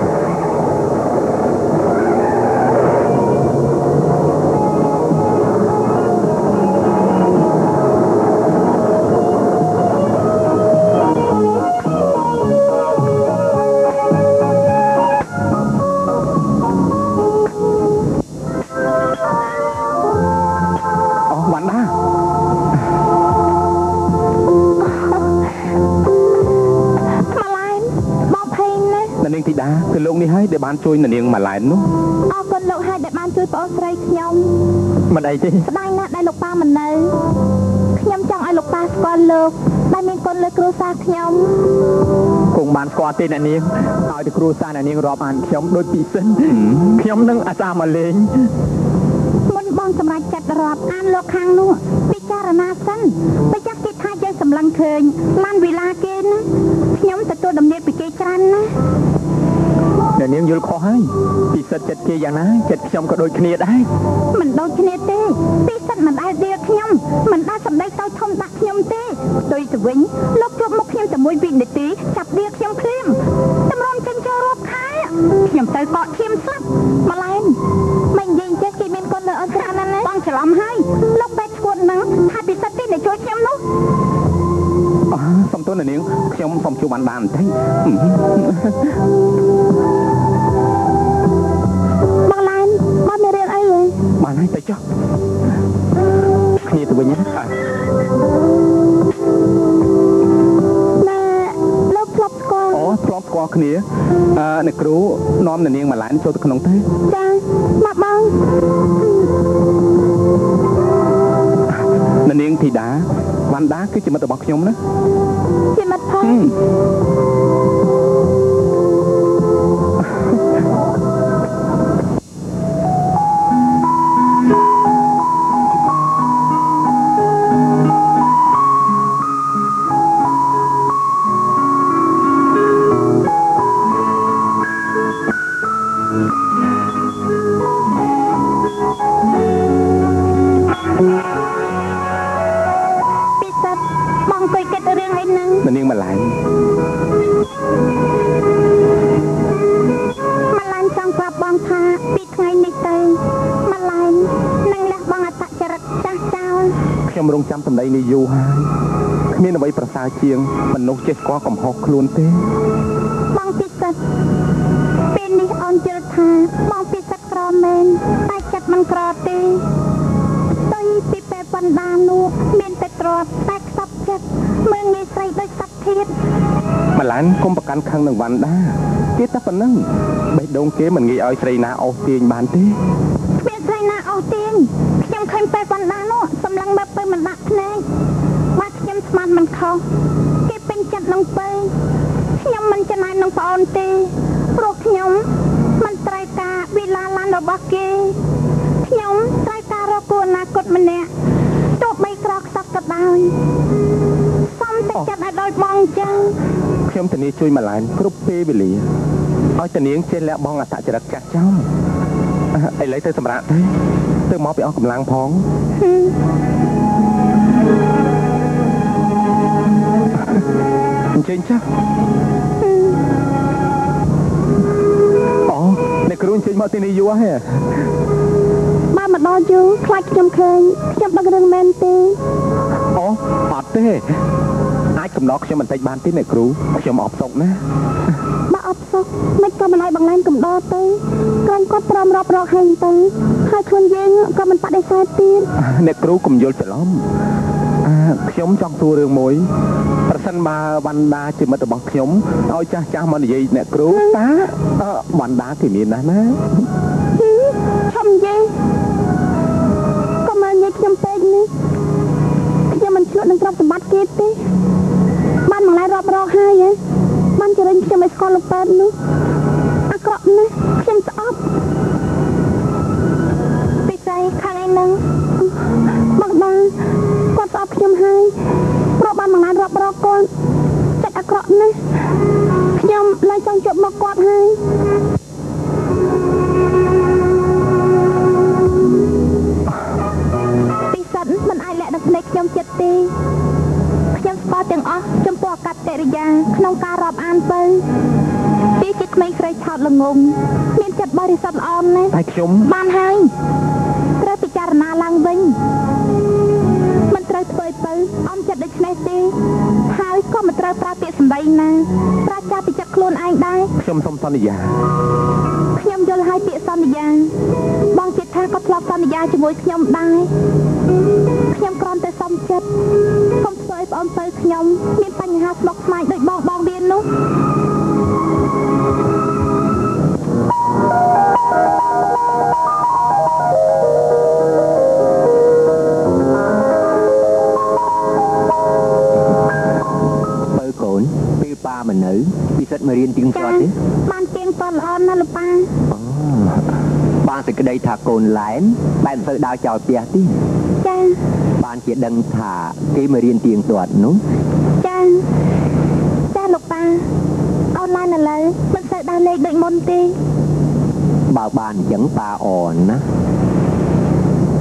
បានជួយអ្នកនាងម៉ាឡែននោះអរគុណលោកហើយដែលបានជួយប្អូនស្រីខ្ញុំមិនអីទេស្ដាយណាស់ដែលលោកប៉ាមិននៅខ្ញុំចង់ឲ្យលោកប៉ាស្គាល់លោកដែលមានគុណលើគ្រួសារខ្ញុំគង់បានស្គាល់ទេអ្នកនាងឲ្យតែគ្រួសារអ្នកនាងរាប់អានខ្ញុំដូចពីសិនខ្ញុំនឹងអាសាមកលេងមុនបងសម្រេចចិត្តរាប់អានលោកខាងនោះពិចារណាសិនបើចាស់គេថាយើងសម្លឹងឃើញឡានវិឡាគេណាខ្ញុំទទួលដំណៀតពីគេច្រើនណាស់ អ្នកនាងយល់ខុសហើយពីសិតចិត្តគេយ៉ាងណាចិត្តខ្ញុំក៏ដូចគ្នាដែរមិនដូចគ្នាទេពីសិតមិនដែលដៀលខ្ញុំមិនដែលសម្ដីទៅធំដាក់ខ្ញុំទេដូចទៅវិញលោកជួបមុខខ្ញុំតែមួយវិនាទីចាប់ដៀលខ្ញុំភ្លាមតម្រុំចេញចូលរាប់ខែខ្ញុំទៅកកឈាមស្លាប់ម្លែ សុំទោសអ្នកនាងខ្ញុំសុំជួបបានបានបន្តិចបងឡែនបងមានរឿងអីហ៎បានហើយទៅចុះគ្នាទៅវិញណាអើណែលោកធ្លាប់ស្គាល់អូធ្លាប់ស្គាល់គ្នាអឺអ្នកគ្រូនាំអ្នកនាងម៉ាឡែនចូលទៅក្នុងទៅចាមកបងអ្នកនាងធីតាវ៉ាន់ដាគឺជាមិត្តរបស់ខ្ញុំណា ជា ចាំសម្ដីនេះយូរហើយគ្មានអ្វីប្រសើរជាងមនុស្សចេះស្គាល់កំហុសខ្លួនទេបងពិសិដ្ឋពេលនេះអូនយល់ថាបងពិសិដ្ឋក្រមែនតែចិត្តមិនក្រទេទុយពីពេលបណ្ដានោះមានតែទ្រព្យតែខ្សត់ចិត្តមើងងាយស្រីដូចសត្វធាតម៉ាឡែនកុំប្រកាន់ខឹងនឹងវ៉ាន់ដាគេតែប៉ុណ្ណឹងបេះដូងគេមិនងាយឲ្យស្រីណាអូសទាញបានទេ គ្មានស្រីណាអស់ទៀងខ្ញុំឃើញពេលបណ្ដានោះសម្លឹងបែបពេលមិនដាក់ភ្នែកបាទខ្ញុំស្មានមិនខុស គេពេញចិត្តនឹងពេលខ្ញុំមិនចំណាយនឹងប្អូនទេព្រោះខ្ញុំមិនត្រូវការវិឡាឡានរបស់គេខ្ញុំត្រូវការរកគូអនាគតម្នាក់ទោះបីក្រខ្សត់ក៏ដោយសំតែចិត្តឲ្យដូចបងអញ្ចឹងខ្ញុំធានាជួយម៉ាឡែនគ្រប់ពេលវេលាឲ្យតានាងចេះលះបង់អត្តចរិតចាស់ចំអឺឥឡូវទៅសម្រាប់ទៅទៅមកពីអស់កម្លាំងផង អញ្ជើញចាស់អូអ្នកគ្រូអញ្ជើញមកទីនេះយូរហើយបើមកដល់យើងខ្លាចខ្ញុំឃើញខ្ញុំដឹករឿងមែនទេអូអត់ទេអាចកំណត់ខ្ញុំបន្តិចបានទេអ្នកគ្រូខ្ញុំអបសុកណាបើអត់សុខមិនក៏មិនឲ្យបង្លែងកំដរទេក្រែងគាត់ព្រមរាប់រកហែងទៅហើយខ្លួនយើងក៏មិនបដិសេធទៀតអ្នកគ្រូកុំយល់ច្រឡំអឺ ខ្ញុំចង់សួររឿងមួយប្រសិនបើវណ្ណដាជាមិត្តរបស់ខ្ញុំឲ្យចាស់ចាស់មកនិយាយអ្នកគ្រូតាអឺវណ្ណដាគេមានណាស់ណាហ៊ីឈប់និយាយកុំមកនិយាយខ្ញុំពេកនេះខ្ញុំមិនឆ្លក់នឹងទ្រព្យសម្បត្តិគេទេបានមកឡែរាប់រកហើយហ៎បានចរិញខ្ញុំឲ្យស្គាល់លោកប៉ែតនោះអាក្រក់ណាស់ខ្ញុំស្អប់ពិសីខាងឯនឹងមកដល់គាត់ស្អ ប់ខ្ញុំហើយព្រោះបានមកឡែរាប់រកគាត់ចិត្តអាក្រក់ណាស់ខ្ញុំឡើងចង់ជួបមកគាត់ហើយពិសិដ្ឋមិនអាចលាក់នឹងភ្នែកខ្ញុំចិត្តទេខ្ញុំស្គាល់ទាំងអស់ចំពោះអកតកិរិយាក្នុងការរាប់អានទៅពីជាក្មេងស្រីឆោតល្ងងមានចិត្តបរិសុទ្ធល្អណាស់តែខ្ញុំបានហើយ ទៅអំចិត្តដូចនេះទេហើយក៏មិនត្រូវប្រើពាក្យសម្ដីណាប្រាជ្ញាពីចិត្តខ្លួនឯងដែរខ្ញុំសូមសន្យាខ្ញុំយល់ហើយពាក្យសន្យា បងចិត្តថាក៏ធ្លាប់សន្យាជាមួយខ្ញុំដែរខ្ញុំគ្រាន់តែសុំចិត្តកុំធ្វើឲ្យប្អូនទៅខ្ញុំមានបញ្ហាស្មុគស្មាញដូចបងបងវានោះបើ ពិសិដ្ឋមករៀនទៀងទាចាត់ទេបានទៀងទាត់ល្អណាស់លោកប៉ាអូបានសេចក្តីថាកូនឡែនបែរមិនសូវដើរចោលផ្ទះទេចាបានជាដឹងថាគេមករៀនទៀងទាត់នោះចាចាលោកប៉ាអូនឡានឥឡូវមិនសូវដើរលេងដូចមុនទេបើបានអញ្ចឹងប៉ាអនណា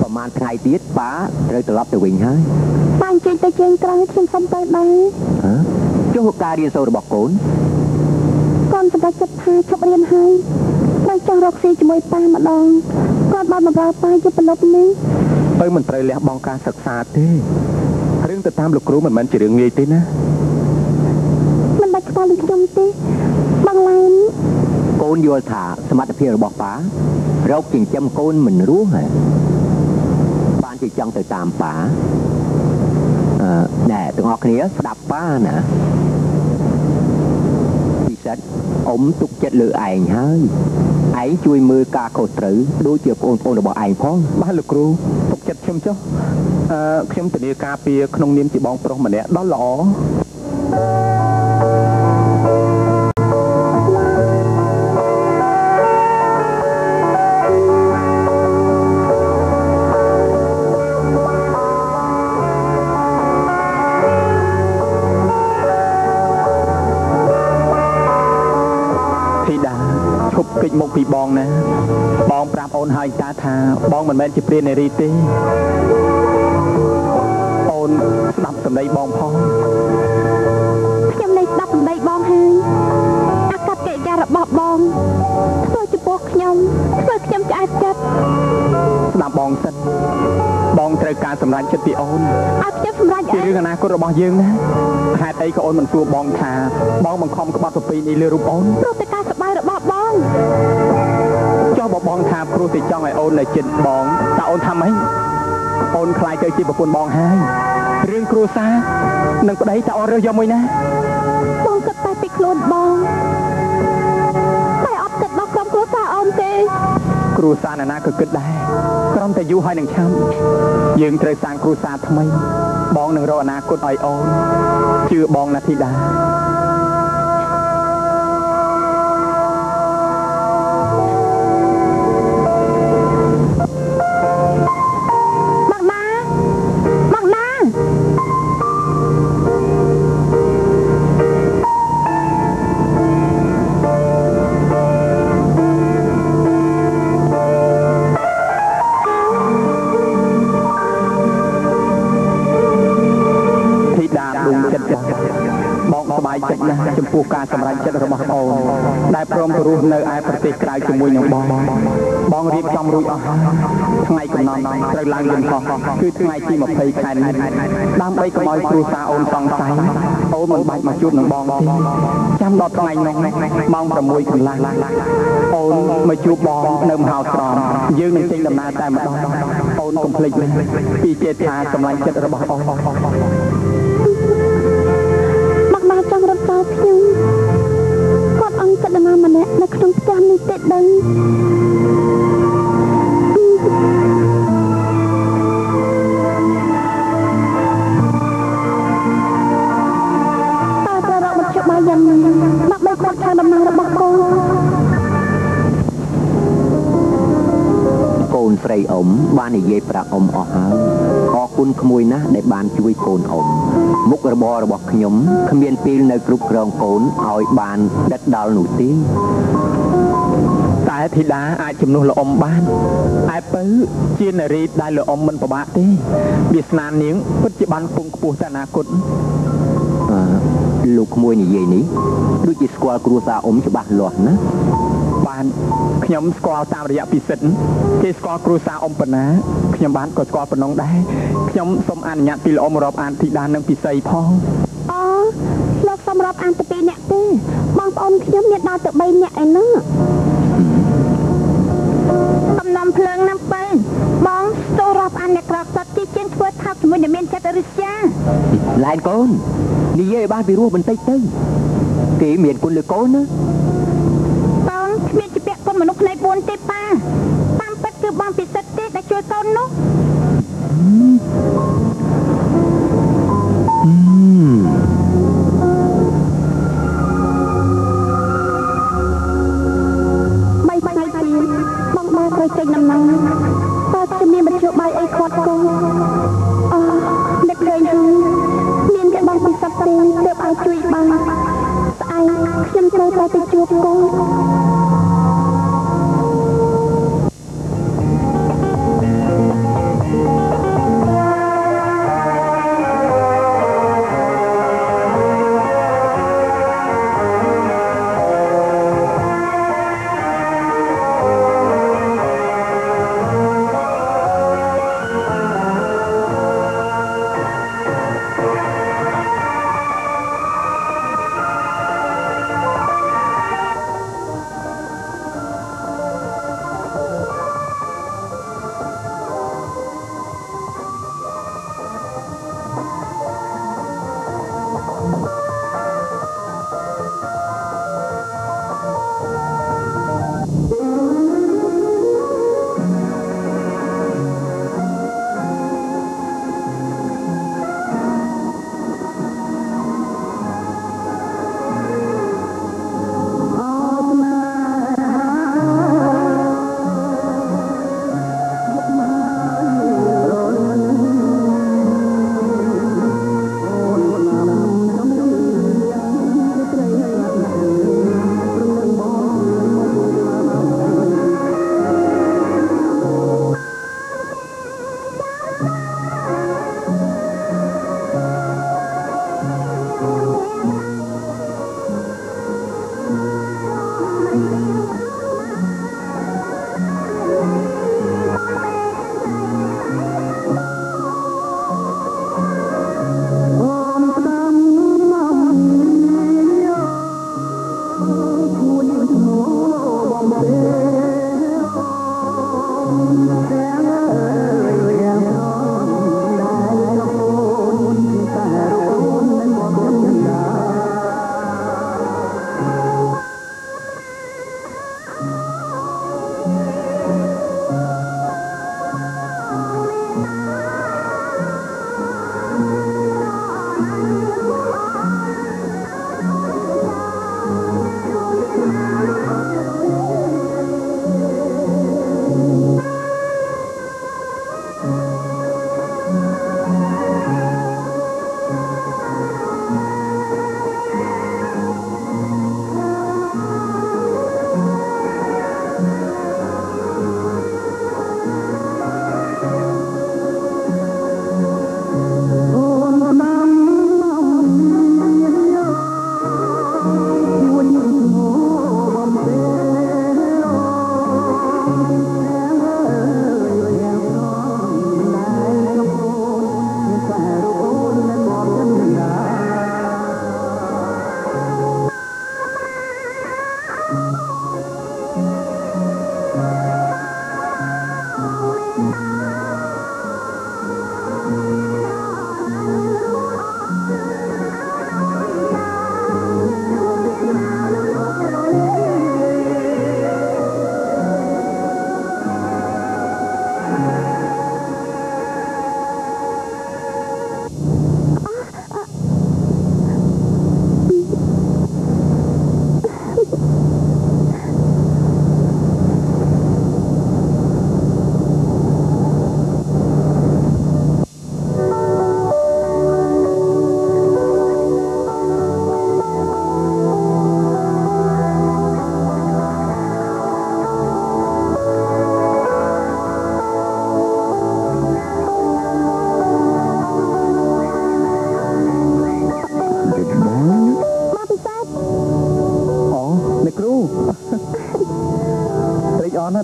ប្រហែលថ្ងៃទៀតប៉ាត្រូវត្រឡប់ទៅវិញហើយប៉ាអញ្ជើញទៅជើងត្រង់ខ្ញុំសុំទៅដែរហ៎ចុះការរៀនសូត្ររបស់កូន កូនសម្រេចចិត្តថាឈប់រៀនហើយត្រូវចង់រកស៊ីជាមួយប៉ាម្ដងគាត់បានបម្រើប៉ាជាប្រឡប់នេះទៅមិនត្រូវលះបង់ការសិក្សាទេរឿងទៅតាមលោកគ្រូមិនមែនជារឿងងាយទេណាមិនបាច់ខ្វល់នឹងខ្ញុំទេបងឡែនកូនយល់ថាសមត្ថភាពរបស់ប៉ារកចិញ្ចឹមកូនមិនរស់ហ៎បានជាចង់ទៅតាមប៉ាអឺណែទាំងអស់គ្នាស្ដាប់ប៉ាណាពិ សិដ្ឋអ៊ំទុកចិត្តលើឯងហើយឯងជួយមើលការខុសត្រូវដូចជាបងប្អូនរបស់ឯងផងបាទលោកគ្រូទុកចិត្តខ្ញុំចុះអឺខ្ញុំធានាការពារក្នុងនាមជាបងប្រុសម្នាក់ដ៏ល្អធី គេចមុខពីបងណាបងប្រាប់អូនហើយតាថាបងមិនមែនជាព្រាននារីទេអូនស្ដាប់សម្ដីបងផងខ្ញុំលែងស្ដាប់សម្ដីបងហើយអាកប្បកិរិយារបស់បងធ្វើចំពោះខ្ញុំធ្វើខ្ញុំឆ្អែតចិត្តស្ដាប់បងសិនបងត្រូវការសម្រេចចិត្តពីអូនឲ្យខ្ញុំសម្រេចពីអីរឿងអនាគតរបស់យើងណាហេតុអីក៏អូនមិនសួរបងថាបងបង្ខំក្បត់ប្រពៃនេះលើរូបអូនព្រោះតែការ ចុះបបងថាព្រោះតែចង់ឲ្យអូននៅចិត្តបងតើអូនថាម៉េចអូនខ្លាចទៅជាប្រពន្ធបងហើយរឿងគ្រួសារនឹងប្តីតើអូនរើសយកមួយណាបងគិតតែពីខ្លួនបងតែអត់គិតដល់ក្រុមគ្រួសារអូនទេ គ្រួសារណានាក៏គិតដែរក្រុមតែយូរហើយនឹងឆាប់យើងត្រូវសាងគ្រួសារថ្មី បងនឹងរកអនាគតឲ្យអូនជឿបងណាធីតា ណាស់ចំពោះការសម្រេចចិត្តរបស់អូនដែលព្រមទៅរស់នៅឯប្រទេសក្រៅជាមួយនឹងបងបងរៀបចំរួចអស់ហើយថ្ងៃកំណត់ត្រូវឡើងយន្តហោះគឺថ្ងៃទី20ខែនេះដើម្បីកុំឲ្យគ្រួសារអូនសង្ស័យអូនមិនបាច់មកជួបនឹងបងទេចាំដល់ថ្ងៃនោះម៉ោង6កន្លះអូនមកជួបបងនៅមហោស្រពយើងនឹងចេញដំណើរតែម្ដងអូនកុំភ្លេចណាពីចេតនាសម្លាញ់ចិត្តរបស់អូន ម្នាក់នៅក្នុងផ្ទះនេះទេដឹង កូនស្រីអ៊ំបាននិយាយប្រាប់អ៊ំអស់ហើយអរគុណក្មួយណាស់ដែលបានជួយកូនអ៊ំមុខរបររបស់ខ្ញុំគ្មានពេលនៅគ្រប់គ្រងកូនឲ្យបានដិតដល់នោះទេតែធីតាអាចជំនួសលោកអ៊ំបានឯពៅជានារីដែលលោកអ៊ំមិនពិបាកទេវាសនានាងពិតជាបានពងខ្ពស់ទៅអនាគតអឺលោកក្មួយនិយាយនេះដូចជាស្គាល់គ្រួសារអ៊ំច្បាស់លាស់ណា បានខ្ញុំស្គាល់តាមរយៈពិសិដ្ឋគេស្គាល់គ្រួសារអ៊ំប៉ុណ្ណាខ្ញុំបានក៏ស្គាល់ប៉ុណ្ណឹងដែរខ្ញុំសូមអនុញ្ញាតពីលោកអ៊ំរាប់អានធីតានិងពិសីផងអូលោកសម្រាប់អានទៅពីរនាក់ទេបងប្អូនខ្ញុំមានដល់ទៅ3នាក់ឯណោះកំណំភ្លើងណាំបើបងសូមរាប់អានអ្នកក្រសត់ទីជាងធ្វើថោកជាមួយនឹងមានចិត្តរិស្យាឡែនកូននិយាយឲ្យបានពីរោះបន្តិចទៅគេមានគុណលើកូនណាបង គ្មានជាពាក់គុណមនុស្សផ្នែក4ទេប៉ាតាមពិតគឺបងពិសិដ្ឋទេដែលជួយកូននោះ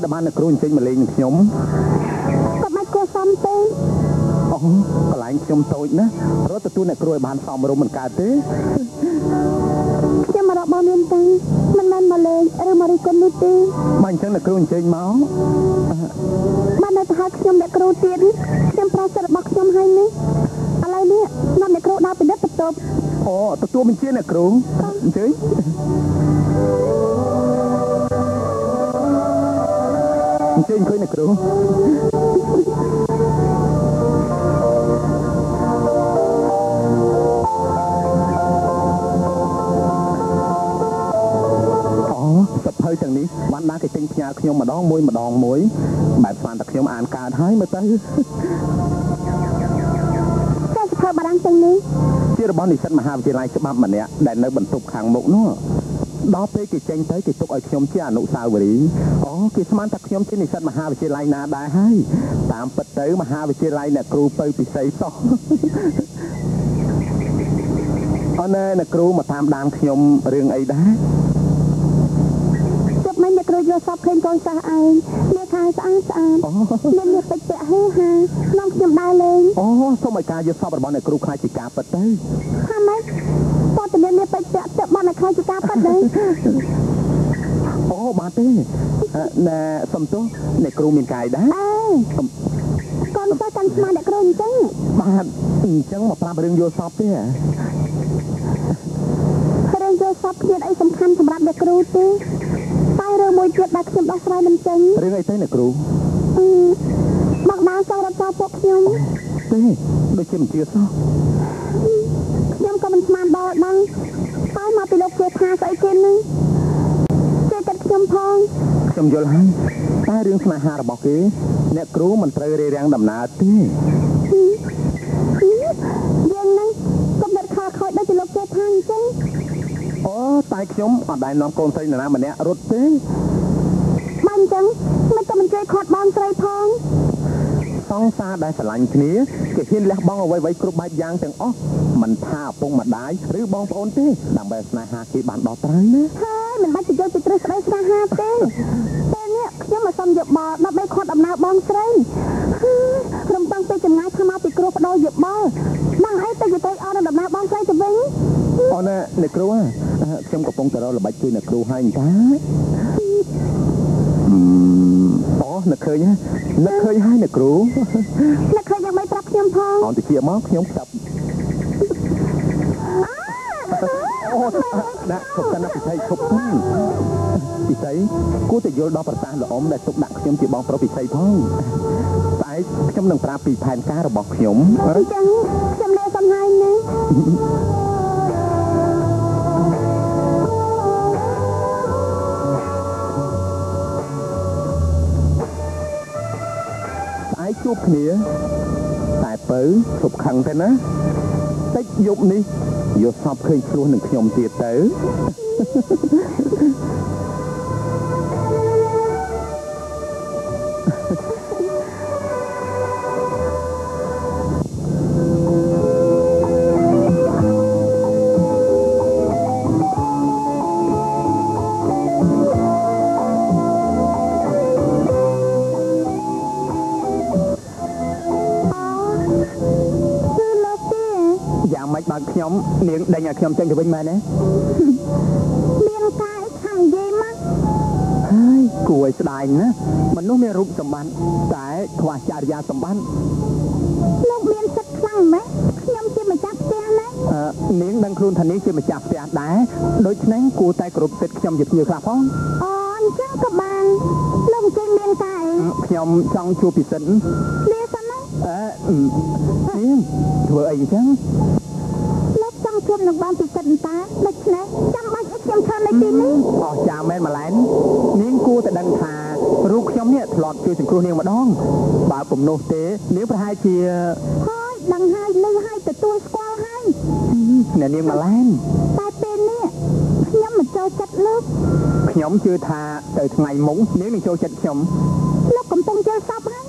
ដែលបានអ្នកគ្រូអញ្ជើញមកលេងនឹងខ្ញុំក៏មិនគួរសមទេអូកន្លែងខ្ញុំតូចណាស់រត់ទទួលអ្នកគ្រូឲ្យបានសមរម្យមិនកើតទេខ្ញុំមករកបងមានទេមិនមែនមកលេងឬមករិះគន់នោះទេបើអញ្ចឹងអ្នកគ្រូអញ្ជើញមកបាននៅទៅហៅខ្ញុំអ្នកគ្រូទៀតខ្ញុំប្រាប់សិទ្ធិរបស់ខ្ញុំហើយនេះឥឡូវនេះនាំអ្នកគ្រូដល់ពិនិត្យបន្ទប់អូទទួលបញ្ជាអ្នកគ្រូអញ្ជើញ ញ្ជើញឃើញអ្នកគ្រូអូសភៅទាំងនេះបានដាក់គេចេញផ្ញើខ្ញុំម្ដងមួយម្ដងមួយបែបស្មានតែខ្ញុំអានកើតហើយមើលទៅតែសភៅបារាំងទាំងនេះជារបស់និស្សិតមហាវិទ្យាល័យច្បាប់ម្នាក់ដែលនៅបន្ទប់ខាងមុខនោះ ដល់ពេលគេចេញទៅគេទុកឲ្យខ្ញុំជាអនុស្សាវរីយ៍អូគេស្មានថាខ្ញុំជានិស្សិតមហាវិទ្យាល័យណាដែរហើយតាមពិតទៅមហាវិទ្យាល័យអ្នកគ្រូពៅពិសីសោះអូនអ្នកគ្រូមកតាមដានខ្ញុំរឿងអីដែរជប់មិញអ្នកគ្រូយកសពឃើញកូនសិស្សឯងមានខាងស្អាតស្អាតអូមានមានពេជ្រពាក់ហេហានាំខ្ញុំដើរលេងអូសូមឲ្យការយកសពរបស់អ្នកគ្រូខ្លាចជាការពិតទៅថាម៉េចពតមានមានពេជ្រ អូបានទេអឺណែសំទោសអ្នកគ្រូមានកាយដែរអេកូនសិស្សកាន់ស្មានអ្នកគ្រូអញ្ចឹងបាទអញ្ចឹងមកប្រាប់រឿងយកសពទេហ៎រឿងយកសពគ្មានអីសំខាន់សម្រាប់អ្នកគ្រូទេតែរឿងមួយទៀតដែលខ្ញុំដោះស្រាយមិនចេញរឿងអីទៅអ្នកគ្រូអឺមកដល់ចង់រត់ចោលពួកខ្ញុំទេដូចជាមិនជឿសោះខ្ញុំក៏មិនស្មានដល់ដឹងតែមក ពីលោកជាថាស្អីគេនឹងគេកាត់ខ្ញុំផងខ្ញុំយល់ហើយតែរឿងស្នេហារបស់គេ អ្នកគ្រូមិនត្រូវរារាំងដំណើរទេយើងនឹងកុំដិតខលខូចដូចជាលោកជាថាអញ្ចឹងអូតែខ្ញុំអត់ដែលនាំកូនស្រីនរណាម្នាក់រត់ទេបើអញ្ចឹងមិនក៏មិនជួយខាត់បងស្រីផង សង្សារដែលស្រឡាញ់គ្នាគេហ៊ានលះបង់អ្វីៗគ្រប់បែបយ៉ាងទាំងអស់មិនថាឪពុកម្ដាយឬបងប្អូនទេដើម្បីស្នេហាគេបានដល់ត្រូវណាហើយមិនបាច់ទៅយកពីទ្រឹស្ដីស្នេហាទេពេលនេះខ្ញុំមកសុំយោបល់ដើម្បីខាត់ដំណើរបងស្រីរំពឹងពីចម្ងាយថាមកពីគ្រូបដូរយោបល់ដឹងអីទៅយទៅអស់នៅដំណើរបងស្រីទៅវិញអូនអ្នកគ្រូហ៎ខ្ញុំកំពុងតែរកល្បិចជួយអ្នកគ្រូហើយអញ្ចា អូនឹកឃើញហ៎នឹកឃើញហើយអ្នកគ្រូនឹកឃើញយ៉ាងម៉េចប្រាប់ខ្ញុំផងអនតិចមកខ្ញុំចាប់អូដាក់ឈប់សិនណាពិសីឈប់សិនពិសីគួរតែយល់ដល់ប្រសាសន៍ល្អអមដែលទុកដាក់ខ្ញុំជាបងប្រុសពិសីផងស្អែកខ្ញុំនឹងប្រាប់ពីផែនការរបស់ខ្ញុំអញ្ចឹងខ្ញុំលាសំហាយណា ស្អែកជួបគ្នាតែពៅឈប់ខឹងទៅណាតិចយប់នេះយកសពឃើញព្រោះនឹងខ្ញុំទៀតទៅ ខ្ញុំនាងដេញឲ្យខ្ញុំចេញទៅវិញមែនទេមានកាយខាងនិយាយមកហើយគួរឲ្យស្ដាយណាស់មនុស្សមានរូបសម្បត្តិតែខ្វះចរិយាសម្បត្តិលោកមានសិទ្ធិខ្លាំងម៉េចខ្ញុំជាម្ចាស់ផ្ទះណាអឺនាងដឹងខ្លួនថានាងជាម្ចាស់ផ្ទះដែរដូច្នេះគួរតែគោរពសិទ្ធិខ្ញុំជាភ្ញៀវខ្លះផងអូអញ្ចឹងក៏បានលោកចេញមានកាយខ្ញុំចង់ជួបពិសិដ្ឋលាសិនណាអឺអឺនាងធ្វើអីអញ្ចឹង លោកចង់ជួបនឹងបងពិសិដ្ឋតាដូច្នេះចាំបាច់ឲ្យខ្ញុំឈរនៅទីនេះអស់ចាមែនម្លែននាងគួរតែដឹងថារូបខ្ញុំនេះធ្លាប់ជួយសង្គ្រោះនាងម្ដងបើពុំនោះទេនាងប្រហែលជាហើយដឹងហើយលឺហើយទទួលស្គាល់ហើយអ្នកនាងម្លែនតែពេលនេះខ្ញុំមិនចូលចិត្តលោកខ្ញុំជឿថាទៅថ្ងៃមុខនាងនឹងចូលចិត្តខ្ញុំលោកកំពុងជិលសពហើយ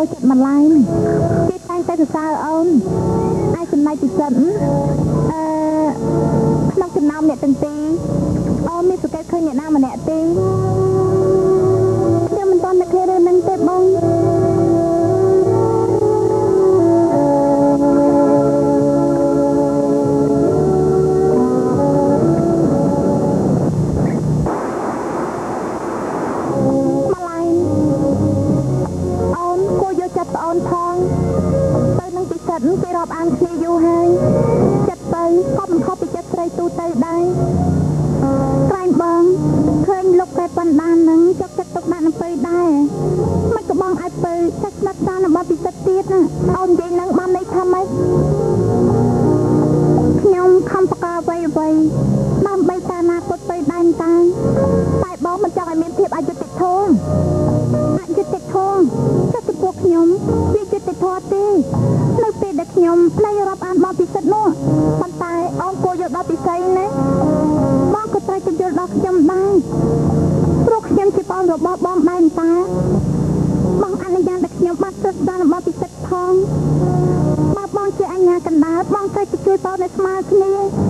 ចូលចិត្តបន្លែងគេតែងតែសរសើរអូនឯចំណែកពិសិដ្ឋអឺក្នុងចំណោមអ្នកទាំងពីរអូនមានសង្កេតឃើញអ្នកណាម្នាក់ទេ ទូទៅដែរក្រែងបងឃើញលោកពេទ្យបណ្ដានឹងយកចិត្តទុកដាក់នឹងពើដែរមិនក៏បងឲ្យពើតែស្ដាប់សាររបស់ពិសិដ្ឋទៀតណាអូននិយាយនឹងបានន័យថាម៉េចខ្ញុំខំបកអ្វីអ្វីដើម្បីតែអនាគតពើដែរតាតែបងមិនចង់ឲ្យមានភាពអយុត្តិធម៌អយុត្តិធម៌ចុះចំពោះខ្ញុំវាយុត្តិធម៌ទេនៅពេលដែលខ្ញុំផ្លេ ដល់របស់ពិសិដ្ឋផងបើបងជាអញ្ញាកណ្ដាលបងត្រូវទៅជួយបងនៅស្មើគ្នា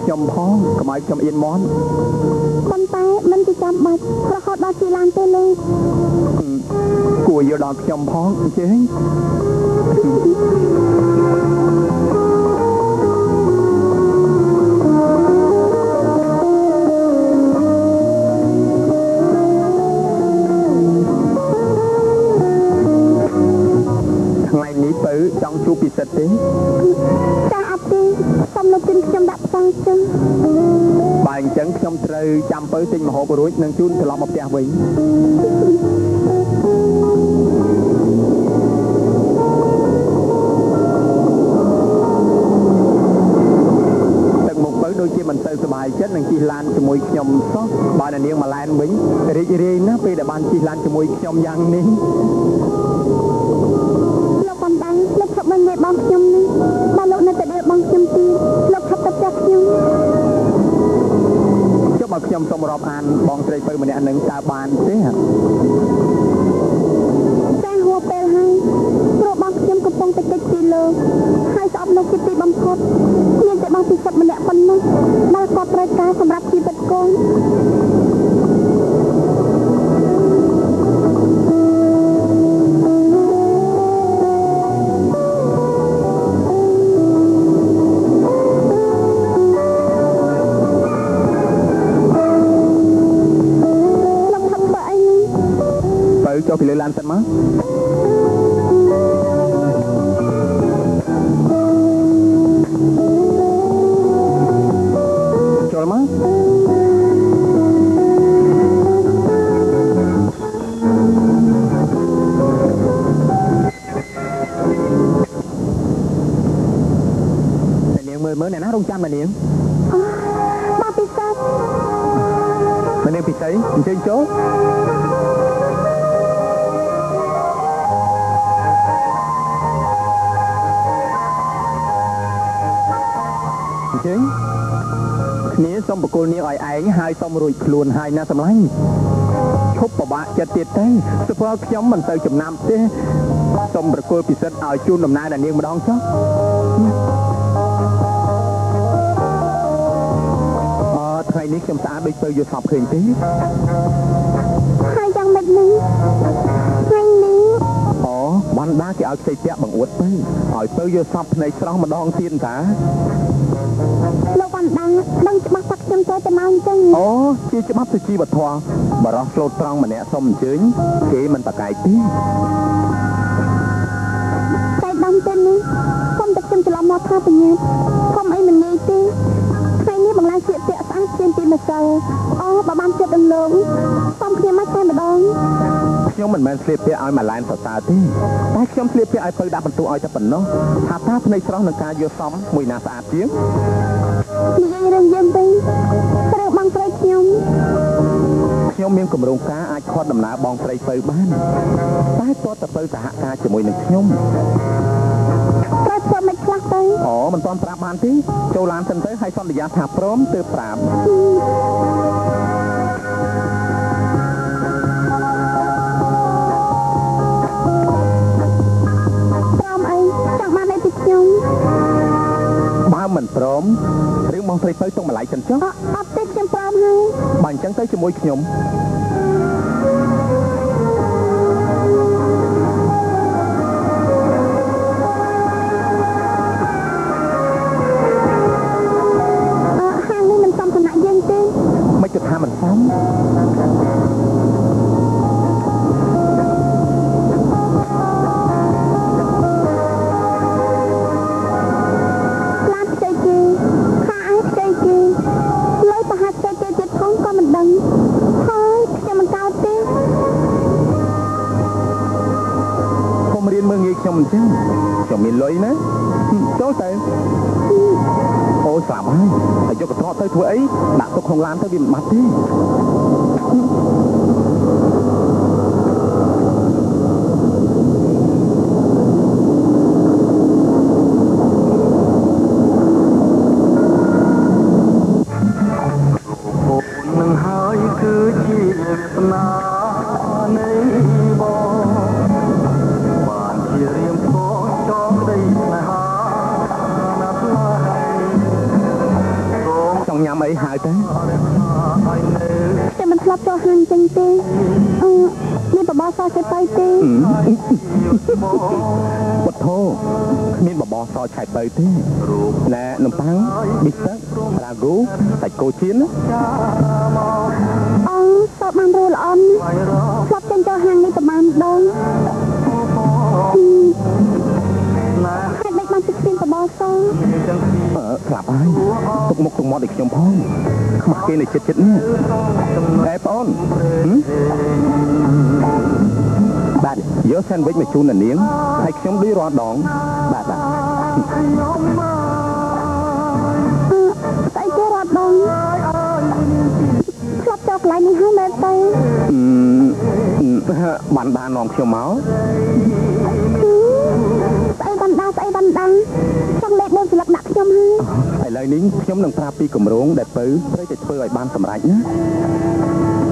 ខ្ញុំផងកុំឲ្យខ្ញុំអៀនមាត់ប៉ុន្តែមិនជាចាំបាច់រហូតដល់ជាឡានទេលោកហឹមគួរយកដល់ខ្ញុំផងអញ្ចឹងថ្ងៃ ដូចជាមិនសូវសប្បាយចិត្តនឹងជិះឡានជាមួយខ្ញុំសោះបើនៅនាងមកឡែនវិញរីករាយណាស់ពេលដែលបានជិះឡានជាមួយខ្ញុំយ៉ាងនេះលោកបណ្ដាលោកឈប់មិននិយាយបងខ្ញុំនេះបើលោកនៅតែដេកបងខ្ញុំទៀតលោកឈប់ទៅផ្ទះខ្ញុំចុះបើខ្ញុំសូមរាប់អានបងស្រីពៅម្នាក់នឹងតើបានទេ ចាស់ហួសពេលហើយព្រោះ បងខ្ញុំកំពុងតែកិច្ចពីលើហើយស្អប់លោកជាទីបំផុតមានតែបងពិសិដ្ឋម្នាក់ប៉ុណ្ណោះដែលគាត់ត្រូវការសម្រាប់ជីវិតកូនលោកថាធ្វើអីនេះពៅចុះពីលើឡានសិនមក នាងបងពិសិដ្ឋតែនាងពិសីអញ្ជើញចូលអញ្ជើញគ្នាសូមបកគលនាងឲ្យឯងហើយសូមរួចខ្លួនហើយណាសម្លាញ់ឈប់ពិបាកចិត្តទៀតទៅសព្រោះខ្ញុំមិនទៅចំណាំទេសូមប្រគល់ពិសិដ្ឋឲ្យជូនដំណើរដល់នាងម្ដងចុះ នេះខ្ញុំស្អាតដូចទៅយកសពឃើញទេហើយយ៉ាងម៉េចនេះថ្ងៃនេះអូបានដាគេឲ្យខ្ចីពាក់បង្អួតទៅឲ្យទៅយកសពភ្នែកស្រស់ម្ដងទៀតតាលោកវណ្ណដាដឹងច្បាស់ថាខ្ញុំចូលទៅមកអញ្ចឹងអូជាច្បាប់សុជីវធម៌បរោះស្លូតត្រង់ម្នាក់សុំអញ្ជើញគេមិនប្រកែកទេតែដឹងទេនេះខ្ញុំតែខ្ញុំច្រឡំមកថាបញ្ញាខ្ញុំអីមិនងាយទេ ពាក់ស្អាតជាងពីម្សិលអូបើបានចិត្តនឹងលោកសុំគ្នាមកតែម្ដងខ្ញុំមិនមែនស្លៀកពាក់ឲ្យម៉ាឡែនសរសើរទេតែខ្ញុំស្លៀកពាក់ឲ្យពៅដាក់បន្ទូឲ្យតែប៉ុណ្ណោះថាតើភ្នែកស្រស់នឹងការយកសមមួយណាស្អាតជាងនិយាយរឿងយើងទៅត្រូវបងស្រីខ្ញុំខ្ញុំមានគម្រោងការអាចខាត់ដំណើរបងស្រីពៅបានតែតើតើពៅសហការជាមួយនឹងខ្ញុំ ត្រូវធ្វើមិនខ្លះទៅអូមិនទាន់ប្រាប់បានទេចូលឡានសិនទៅហើយសន្យាថាព្រមទើបប្រាប់ព្រមអីចង់បានអីពីខ្ញុំបើមិនព្រមរឿងបងស្រីពៅទុកម្លាយសិនចុះអអត់ទេខ្ញុំព្រមហើយបើអញ្ចឹងទៅជាមួយខ្ញុំ ដាក់ទុ សឆៃទៅទេណែនំប៉័ងប៊ីស្ទឹករ៉ាហ្គូសាច់គោចៀនណាអូសោតបានរស់ល្អណាស់ធ្លាប់ចេញចូលហាងនេះប្រហែលដងហេតុម៉េចបានទឹកគ្មានបបរសអឺស្លាប់ហើយទុកមុខទុកមាត់ឲ្យខ្ញុំផងខ្មាស់គេនៅចិត្តចិត្តនេះអេបងអូនហឹមបាទយកសាន់វិចមកជូនដល់នាងហើយខ្ញុំដូចរាល់ដងបាទបាទ ស្អីគេរត់ដងធ្លាប់ចូលកន្លែងនេះហើយមែនទេអឺបានបាននាំខ្ញុំមកស្អីបណ្ដាស្អីបណ្ដាខ្ញុំង់លេខ4ស្លឹកដាក់ខ្ញុំហើយឥឡូវនេះខ្ញុំនឹងប្រាប់ពីគម្រោងដែលពៅត្រូវតែធ្វើឲ្យបានសម្រេចណា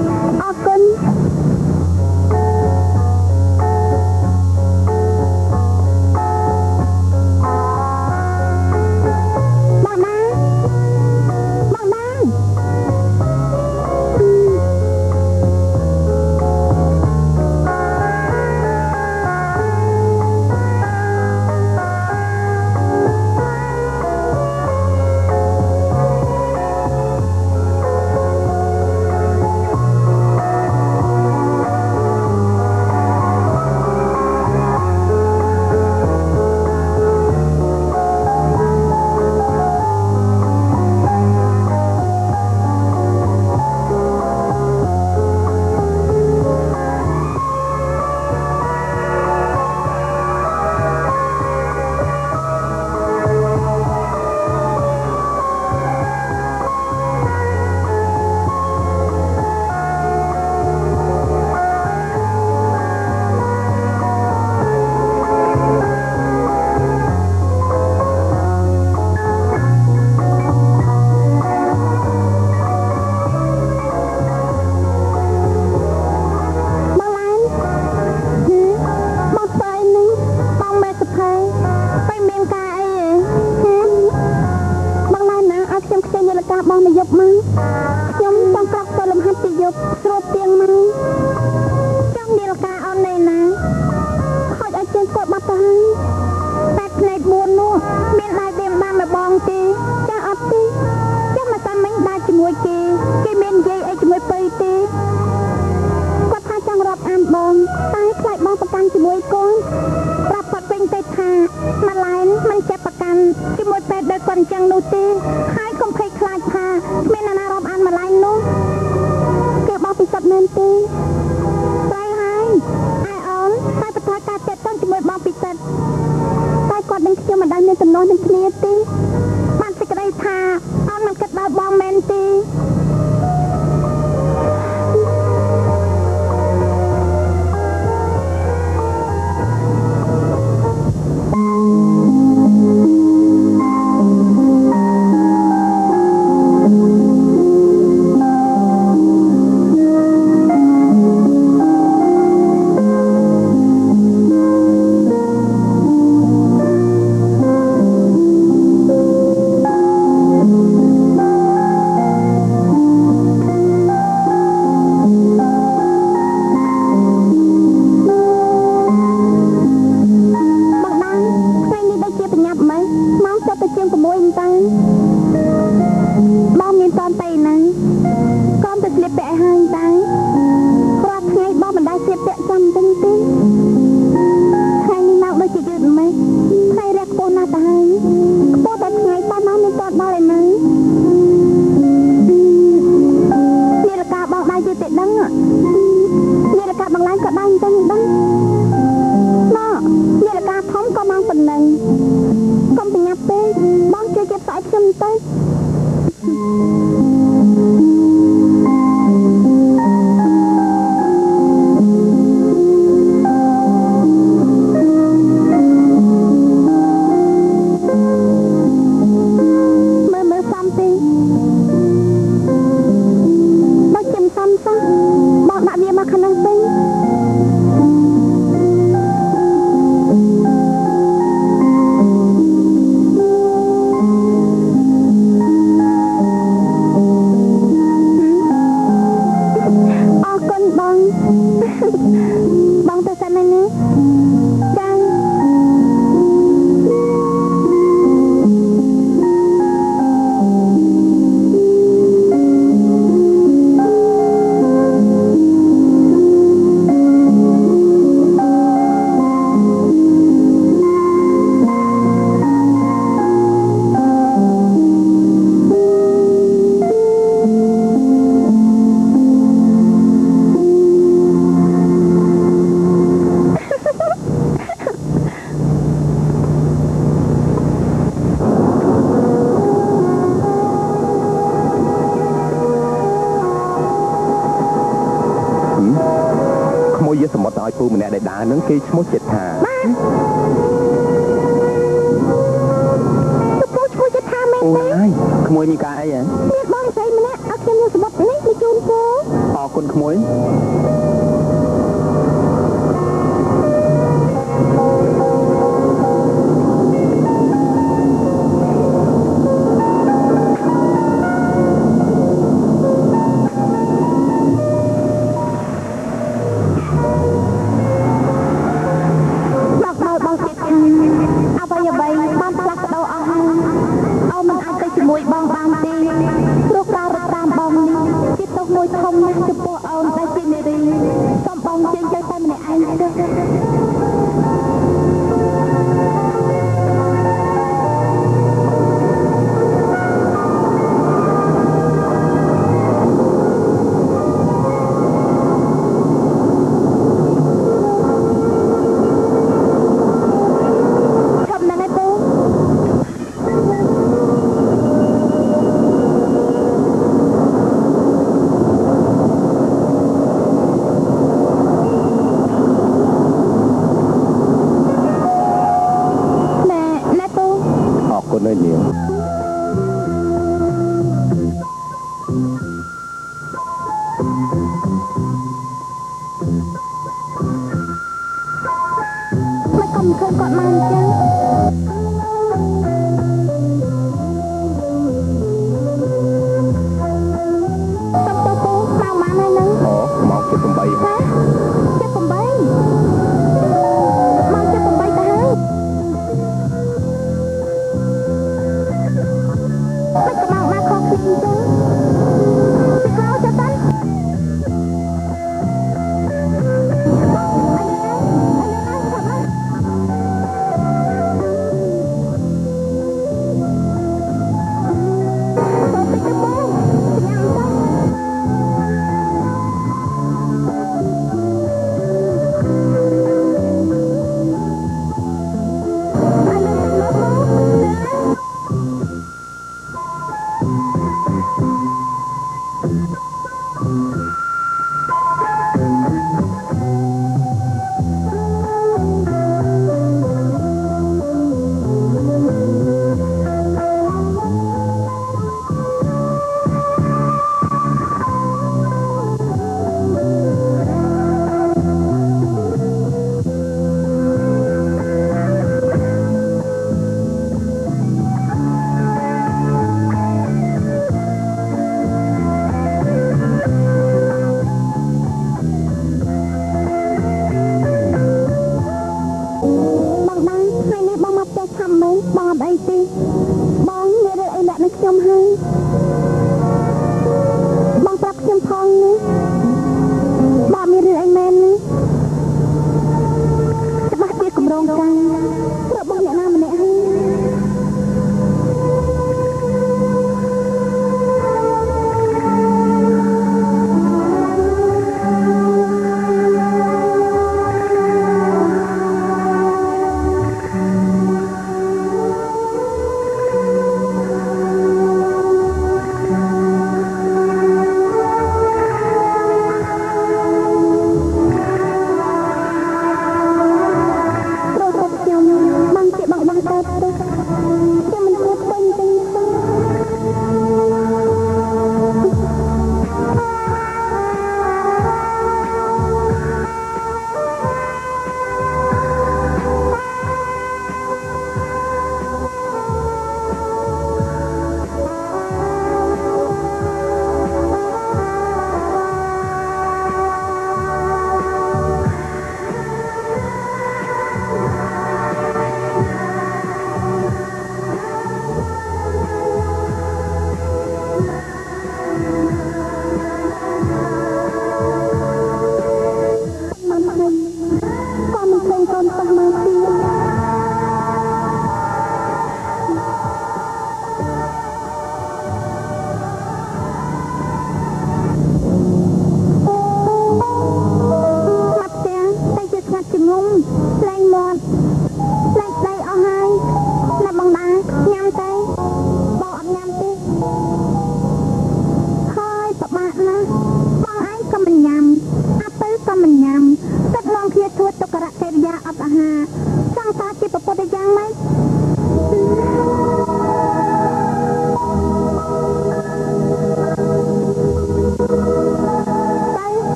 គេឈ្មោះចិ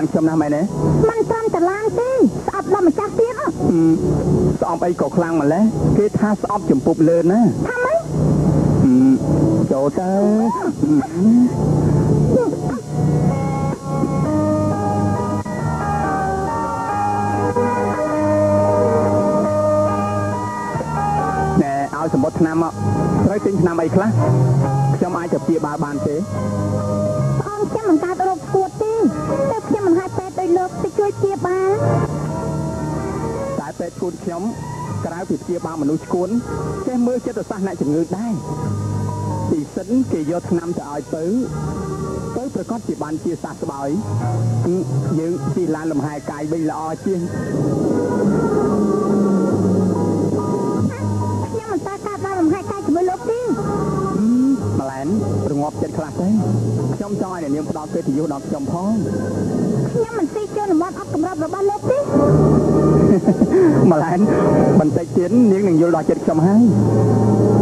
ប់ឡានខ្ញុំណាស់មែនទេមិនត្រឹមតែឡានទេស្អប់ដល់ម្ចាស់ទៀតហ៎អឺស្អប់អីក៏ខ្លាំងម្ល៉េះគេថាស្អប់ចំពុបលឿនណាថាម៉េចអឺចូលទៅណែឲ្យសម្បត្តិឆ្នាំមកត្រូវទិញឆ្នាំអីខ្លះខ្ញុំអាចទៅព្យាបាលបានទេបងខ្ញុំមិនកើតរោគ ព្យាបាលតែពេទ្យឈួនខ្ញុំក្រៅពីព្យាបាលមនុស្សឈួនចេះមើលចិត្តសាស្ត្រអ្នកជំងឺដែរពីសិនគេយកថ្នាំទៅឲ្យទៅទៅប្រកាសជាបានជាសះស្បើយគឺយើងជិះឡានលំហែកាយវិញល្អជាង ឡែនរងាប់ចិត្តខ្លះទេខ្ញុំចង់ឲ្យអ្នកនាងផ្ដល់កិត្តិយសដល់ខ្ញុំផងខ្ញុំមិនស៊ីចូលនំអត់អត់កម្រិតរបស់លោកទេម៉ឡែនបន្តិចទៀតនាងនឹងយល់ដល់ចិត្តខ្ញុំហើយហើយ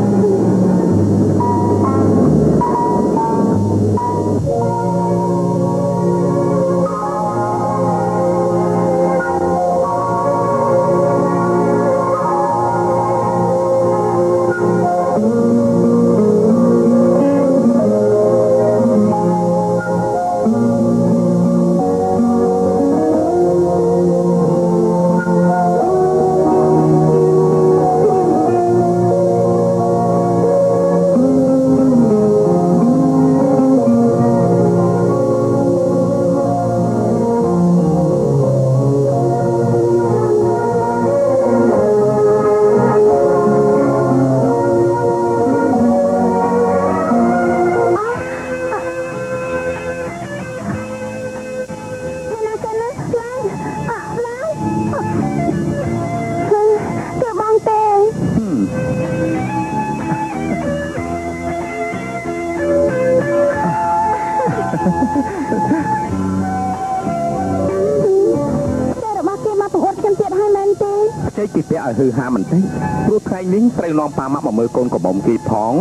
ហឺហាបន្តិចព្រោះថ្ងៃនេះត្រូវនាំប៉ាម៉ាក់មកមើលកូនកំមុំគេផង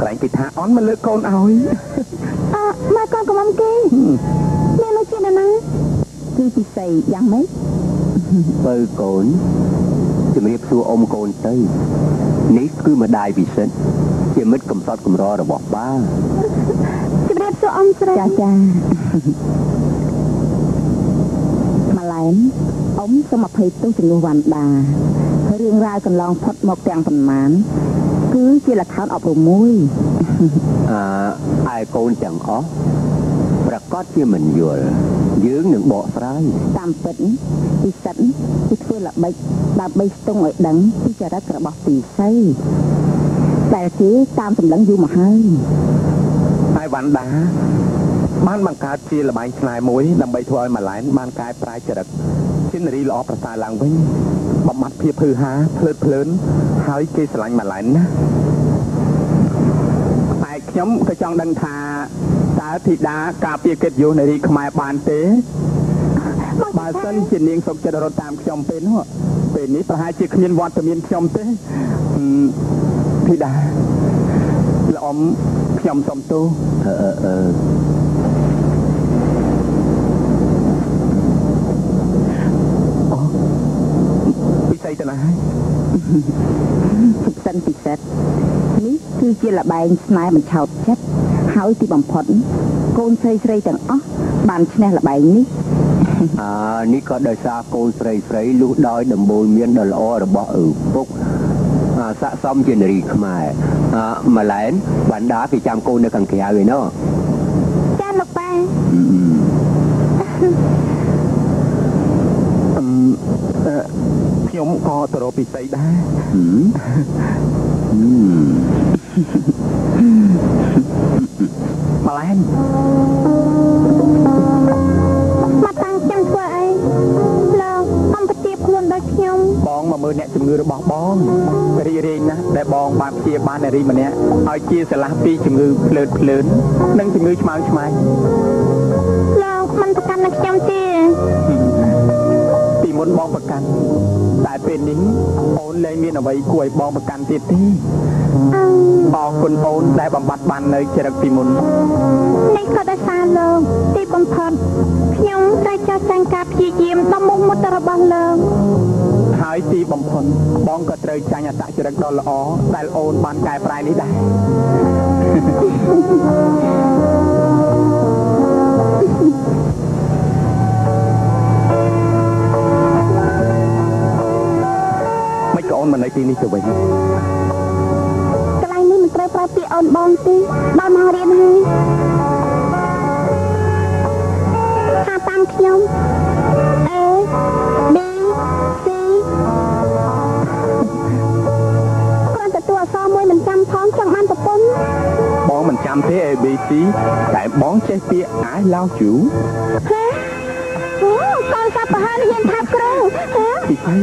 ក្រែងគេថាអន់មកលើកកូនឲ្យអឺមកកូនកំមគេមានលោកជានរណាគឺពិសីយ៉ាងម៉េចបើកូនជំរាបសួរអ៊ំកូនទៅនេះគឺម្ដាយពិសិដ្ឋជាមិត្តកំសត់កំររបស់បាជម្រាបសួរអ៊ំស្រីចាចាម៉ាឡែនអ៊ំ សូមអភ័យទោសចំនួនវណ្ដារឿងរ៉ាវកន្លងផុតមកទាំងប៉ុន្មានគឺជាលក្ខខណ្ឌអប់រំមួយអើឯកូនទាំងអស់ប្រកាសជាមិនយល់យើងនឹងបកស្រាយតាមពិតពិសិដ្ឋគឺធ្វើល្បិចដើម្បីស្ទង់ឲ្យដឹងពីចរិតរបស់ពិសីដែលគេតាមសម្លឹងយូរមកហើយហើយវណ្ដាបានបង្កើតជាលបែងឆ្នៃមួយដើម្បីធ្វើឲ្យម៉ាឡែនបានកែប្រែចរិត ជានារីល្អប្រសើរឡើងវិញបំបត្តិភាពហឺហាភ្លើតភ្លើនហើយគេស្រឡាញ់ម៉ាឡែនណាតែខ្ញុំក៏ចង់ដឹងថាតើធីតាការពារកិត្តិយសនារីខ្មែរបានទេបើសិនជានាងសុកចិត្តរត់តាមខ្ញុំពេលនោះពេលនេះប្រហែលជាគ្មានវត្តមានខ្ញុំទេហឹមធីតាលោកអ៊ំខ្ញុំសុំទោសអឺអឺ អឺពិសីទៅណាហើយសុខសិនពិសិដ្ឋនេះគឺជាលបែងស្នេហ៍មិនឆោតចិត្តហើយទីបំផុតកូនស្រីស្រីទាំងអស់បានឈ្នះលបែងនេះអើនេះក៏ដោយសារកូនស្រីស្រីលុះដោយដំបូលមានដ៏ល្អរបស់ឪពុកអាស័កសមជានារីខ្មែរអឺម៉ាឡែនបណ្ដាគេចាំកូននៅខាងក្រៅឯណោះចាលោកប៉ាអឺមអឺ ខ្ញុំក៏ទៅរកពិសីដែរម្លែងមកតាំងចាំធ្វើអីលោកអំពទាបខ្លួនដូចខ្ញុំបងមកមើលអ្នកជំងឺរបស់បងរីករាយណាស់ដែលបងបានព្យាបាលនារីម្នាក់ឲ្យជាឆ្លាស់ពីជំងឺភ្លើតភ្លើននិងជំងឺឆ្មើងឆ្មៃលោកមិនប្រកាន់នឹងខ្ញុំទេ មុនបងប្រកាន់តែពេលនេះអូនលែងមានអ្វីគួរឲ្យបងប្រកាន់ទៀតទេអឺអរគុណអូនដែលបំបត្តិបាននៅចរិតពីមុននេះក៏ដោយសារលោកទីបំផុតខ្ញុំត្រូវចោទចាញ់ការព្យាយាមដ៏មុខមុតរបស់លោកហើយទីបំផុតបងក៏ត្រូវចាញ់អត្តចរិតដ៏ល្អដែលអូនបានកែប្រែនេះដែរ នក៏អូនមិននៅទីនេះទៅវិញកន្លែងនេះមិនត្រូវប្រើពាក្យអូនបងទេដល់មករៀនហើយថាតាមខ្ញុំ A B C គ្រាន់តែតួអក្សរមួយមិនចាំផងចង់បានប្រពន្ធបងមិនចាំទេ ABC តែបងចេះពាក្យ I love you ហេអូកូនសាប់ប្រហែលហ៊ានថាគ្រូហេពីស្អី